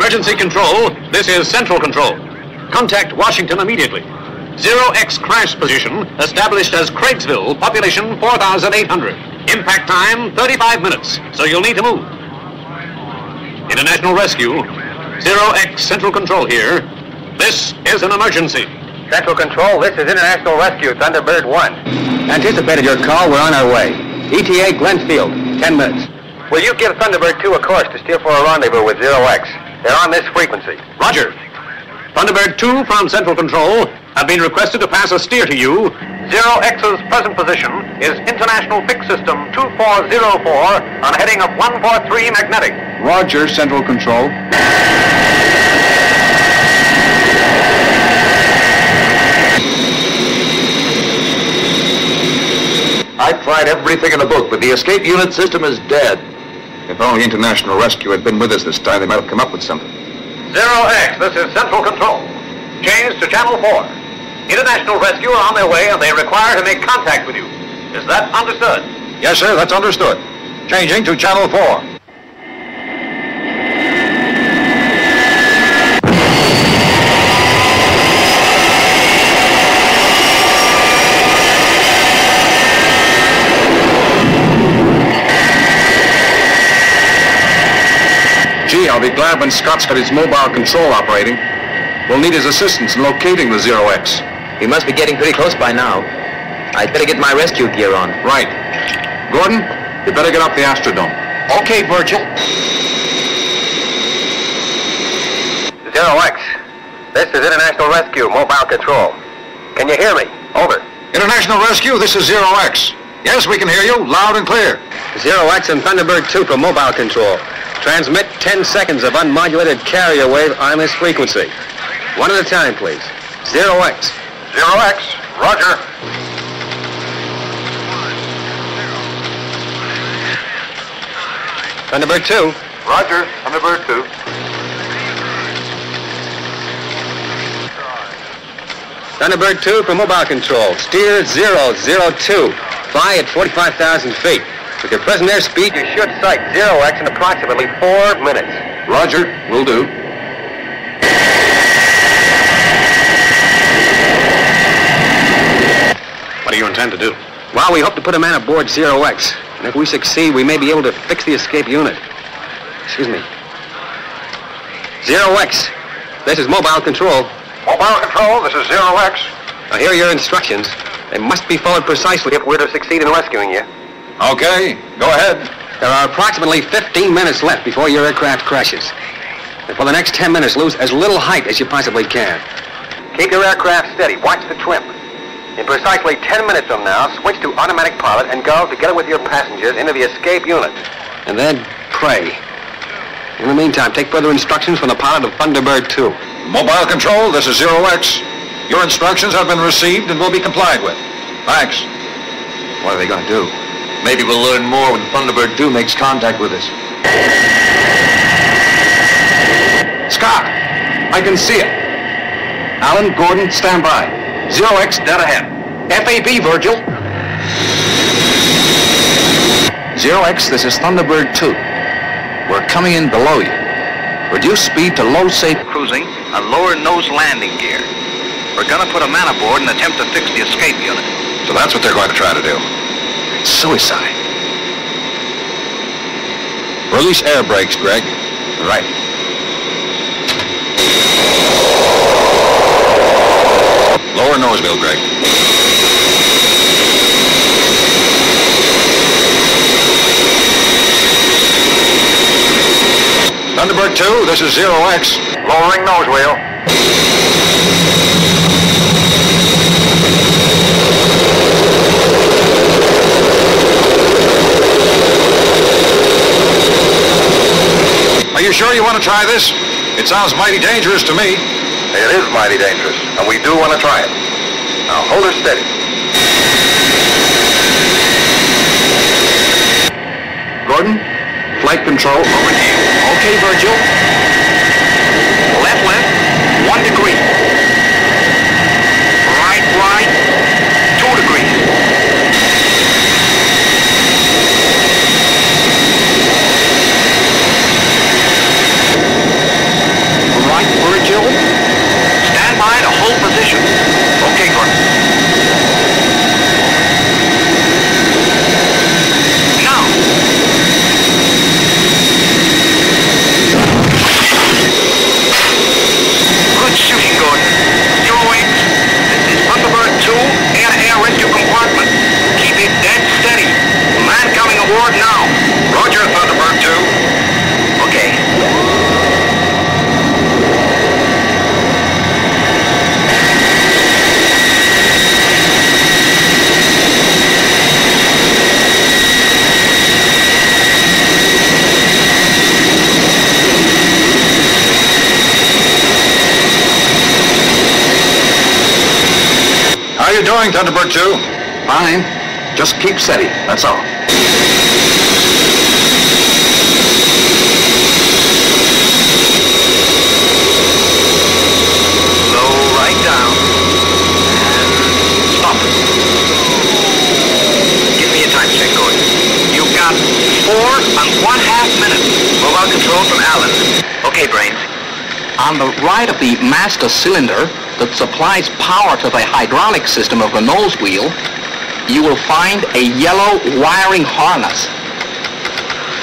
Emergency control, this is Central Control. Contact Washington immediately. Zero X crash position established as Craigsville, population 4,800. Impact time 35 minutes, so you'll need to move. International Rescue, Zero X Central Control here. This is an emergency. Central Control, this is International Rescue, Thunderbird 1. Anticipated your call. We're on our way. ETA Glenn Field. Ten minutes. Will you give Thunderbird 2 a course to steer for a rendezvous with Zero X? They're on this frequency. Roger. Thunderbird 2 from Central Control have been requested to pass a steer to you. Zero X's present position is International Fix System 2404 on heading of 143 magnetic. Roger, Central Control. I've tried everything in the book, but the escape unit system is dead. If only International Rescue had been with us this time, they might have come up with something. Zero X, this is Central Control. Change to Channel 4. International Rescue are on their way and they require to make contact with you. Is that understood? Yes, sir, that's understood. Changing to Channel 4. Gee, I'll be glad when Scott's got his mobile control operating. We'll need his assistance in locating the Zero X. He must be getting pretty close by now. I'd better get my rescue gear on. Right. Gordon, you better get up the Astrodome. Okay, Virgil. Zero X, this is International Rescue, Mobile Control. Can you hear me? Over. International Rescue, this is Zero X. Yes, we can hear you, loud and clear. Zero X and Thunderbird 2 for mobile control. Transmit 10 seconds of unmodulated carrier wave on this frequency. One at a time, please. Zero X. Zero X, roger. Thunderbird 2. Roger, Thunderbird 2. Thunderbird 2 for mobile control. Steer 002. Fly at 45,000 feet. With your present airspeed, You should sight Zero X in approximately four minutes. Roger, will do. What do you intend to do? Well, we hope to put a man aboard Zero X. And if we succeed, we may be able to fix the escape unit. Excuse me. Zero X. This is mobile control. Mobile Control, this is Zero X. Now, here are your instructions. They must be followed precisely If we're to succeed in rescuing you. Okay, go ahead. There are approximately 15 minutes left before your aircraft crashes. And for the next 10 minutes, lose as little height as you possibly can. Keep your aircraft steady. Watch the trim. In precisely 10 minutes from now, switch to automatic pilot and go together with your passengers into the escape unit. And then pray. In the meantime, take further instructions from the pilot of Thunderbird 2. Mobile Control, this is Zero X. Your instructions have been received and will be complied with. Thanks. What are they going to do? Maybe we'll learn more when Thunderbird 2 makes contact with us. Scott, I can see it. Alan, Gordon, stand by. Zero X dead ahead. FAB, Virgil. Zero X, this is Thunderbird 2. We're coming in below you. Reduce speed to low safe Cruising and lower nose landing gear. We're gonna put a man aboard and attempt to fix the escape unit. So that's what they're going to try to do. Suicide. Release air brakes, Greg. Right. Lower nose wheel, Greg. Thunderbird 2, this is Zero X. Lowering nose wheel. Are you sure you want to try this? It sounds mighty dangerous to me. It is mighty dangerous, and we do want to try it. Now hold her steady. Gordon, flight control over to you. Okay, Virgil. Left, left, one degree. Right, right, two degrees. Right, Virgil. Stand by to hold position. Okay, Gordon. Now. Good shooting, Gordon. Going, Thunderbird 2? Fine. Just keep steady, that's all. Slow right down. And stop. Give me a time check, Gordon. You've got four and one half minutes. Mobile control from Alan. Okay, Brains. On the right of the master cylinder that supplies power to the hydraulic system of the nose wheel, you will find a yellow wiring harness.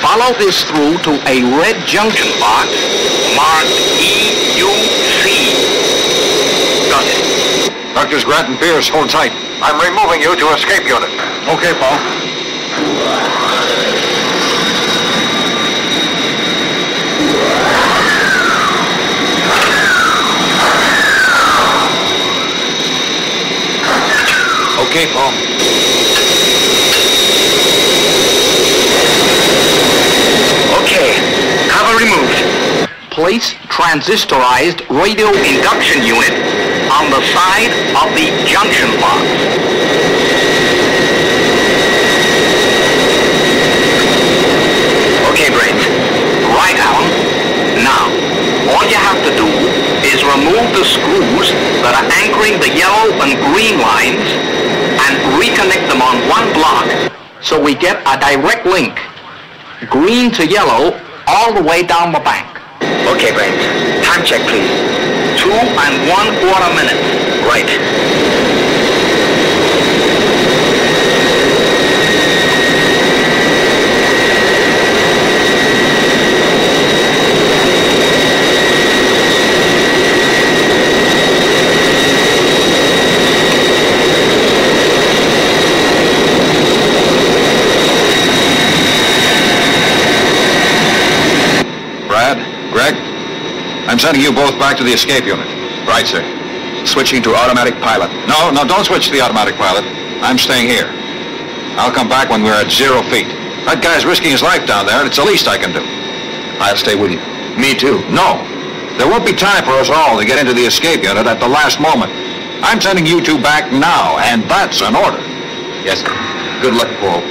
Follow this through to a red junction box marked EUC. Got it. Doctors Grant and Pierce, hold tight. I'm removing you to escape unit. Okay, Paul. Okay, Paul. Okay, cover removed. Place transistorized radio induction unit on the side of the junction box. Okay, Brains. Right, Alan. Now, all you have to do is remove the screws that are anchoring the yellow and green lines reconnect them on one block so we get a direct link green to yellow all the way down the bank. Okay, Brains. Time check, please. Two and one quarter minutes. Right. Brad, Greg, I'm sending you both back to the escape unit. Right, sir. Switching to automatic pilot. No, no, don't switch to the automatic pilot. I'm staying here. I'll come back when we're at zero feet. That guy's risking his life down there, and it's the least I can do. I'll stay with you. Me too. No. There won't be time for us all to get into the escape unit at the last moment. I'm sending you two back now, and that's an order. Yes, sir. Good luck, Paul.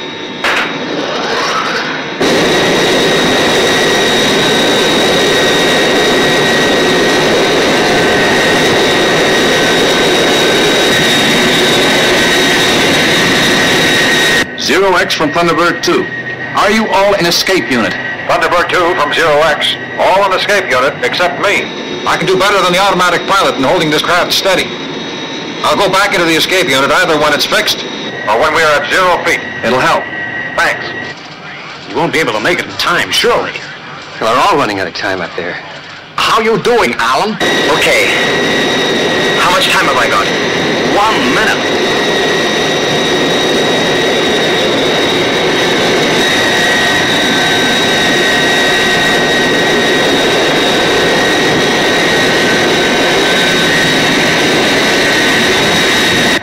Zero X from Thunderbird 2. Are you all in escape unit? Thunderbird 2 from Zero X. All in escape unit except me. I can do better than the automatic pilot in holding this craft steady. I'll go back into the escape unit either when it's fixed or when we're at zero feet. It'll help. Thanks. You won't be able to make it in time, surely. Well, they're all running out of time up there. How you doing, Alan? Okay. How much time have I got? One minute.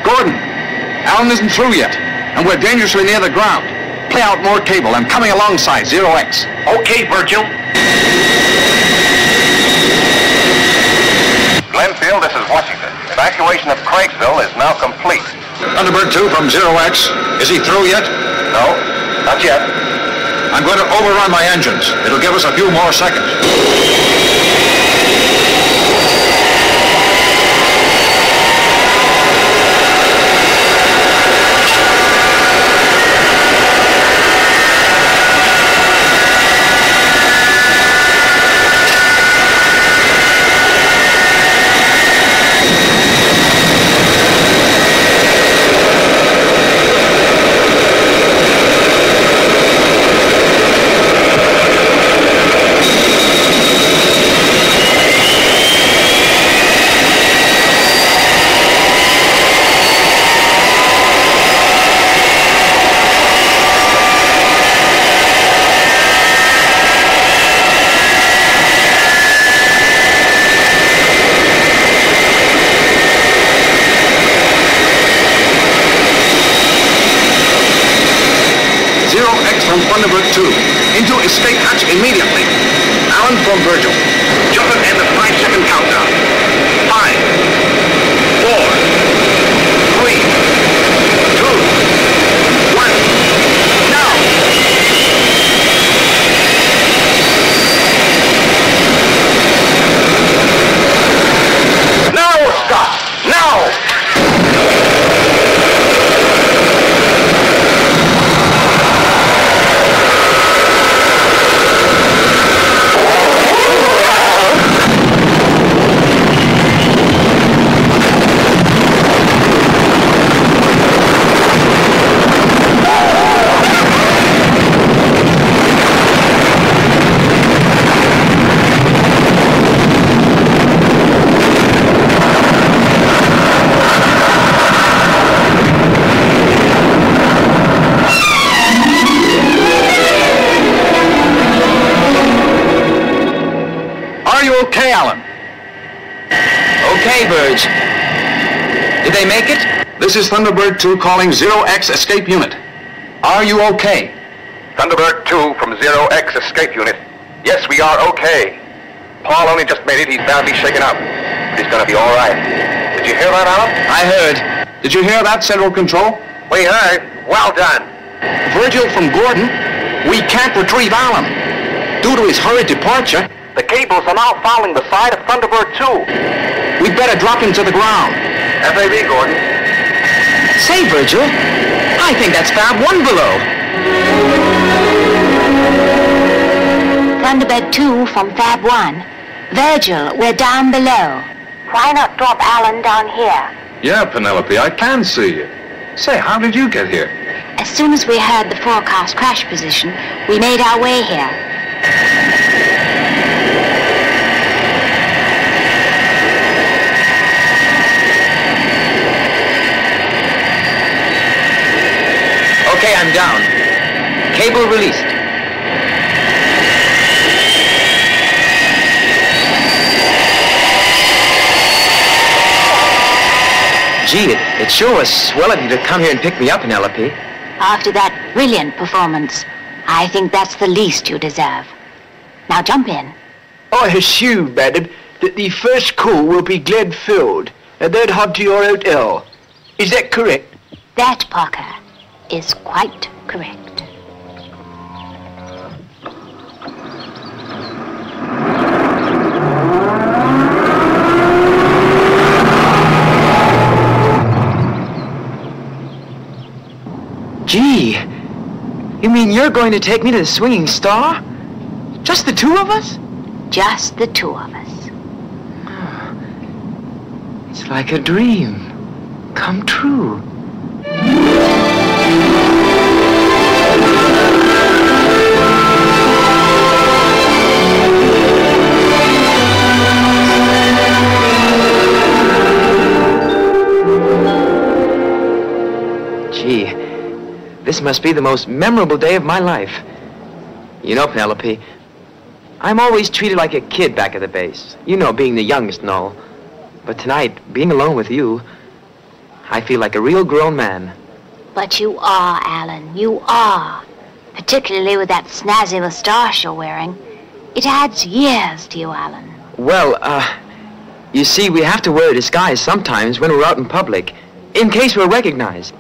Gordon, Alan isn't through yet, and we're dangerously near the ground. Play out more cable. I'm coming alongside Zero X. Okay, Virgil. Glenn Field, this is Washington. Evacuation of Craigsville is now complete. Thunderbird 2 from Zero X. Is he through yet? No, not yet. I'm going to overrun my engines. It'll give us a few more seconds. Thunderbird 2 calling Zero X Escape Unit. Are you okay? Thunderbird 2 from Zero X Escape Unit. Yes, we are okay. Paul only just made it. He's badly shaken up. But he's gonna be all right. Did you hear that, Alan? I heard. Did you hear that, Central Control? We heard. Well done. Virgil from Gordon, we can't retrieve Alan. Due to his hurried departure, The cables are now fouling the side of Thunderbird 2. we'd better drop him to the ground. FAB, Gordon. Say, Virgil, I think that's Fab 1 below. Thunderbird 2 from Fab 1. Virgil, we're down below. Why not drop Alan down here? Yeah, Penelope, I can see you. Say, how did you get here? As soon as we heard the forecast crash position, we made our way here. Okay, I'm down. Cable released. Gee, it, it sure was swell of you to come here and pick me up, Penelope. After that brilliant performance, I think that's the least you deserve. Now jump in. I assume, madam, that the first call will be Glenn Field, and then hunt to your hotel. Is that correct? That, Parker, is quite correct. Gee, you mean you're going to take me to the Swinging Star? Just the two of us? Just the two of us. It's like a dream come true. This must be the most memorable day of my life. You know, Penelope, I'm always treated like a kid back at the base. You know, being the youngest and all. But tonight, being alone with you, I feel like a real grown man. But you are, Alan. You are. Particularly with that snazzy moustache you're wearing. It adds years to you, Alan. Well, uh, you see, we have to wear a disguise sometimes when we're out in public, in case we're recognized.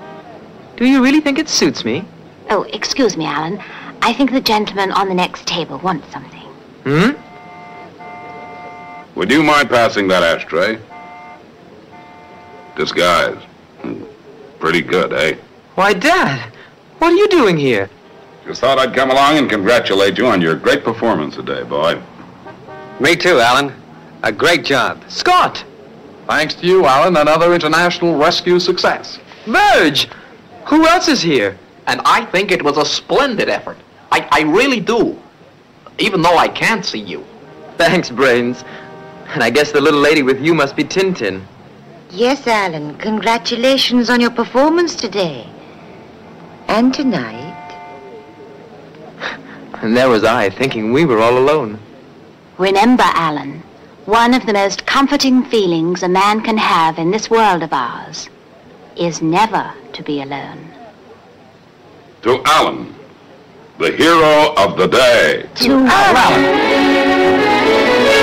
Do you really think it suits me? Oh, excuse me, Alan. I think the gentleman on the next table wants something. Hmm? Would you mind passing that ashtray? Disguise. Pretty good, eh? Why, Dad, what are you doing here? Just thought I'd come along and congratulate you on your great performance today, boy. Me too, Alan. A great job. Scott! Thanks to you, Alan, another international rescue success. Verge! Who else is here? And I think it was a splendid effort. I, I really do. Even though I can't see you. Thanks, Brains. And I guess the little lady with you must be Tintin. Yes, Alan. Congratulations on your performance today. And tonight. And there was I, thinking we were all alone. Remember, Alan, one of the most comforting feelings a man can have in this world of ours is never to be alone. To Alan, the hero of the day. To, to Alan. Alan.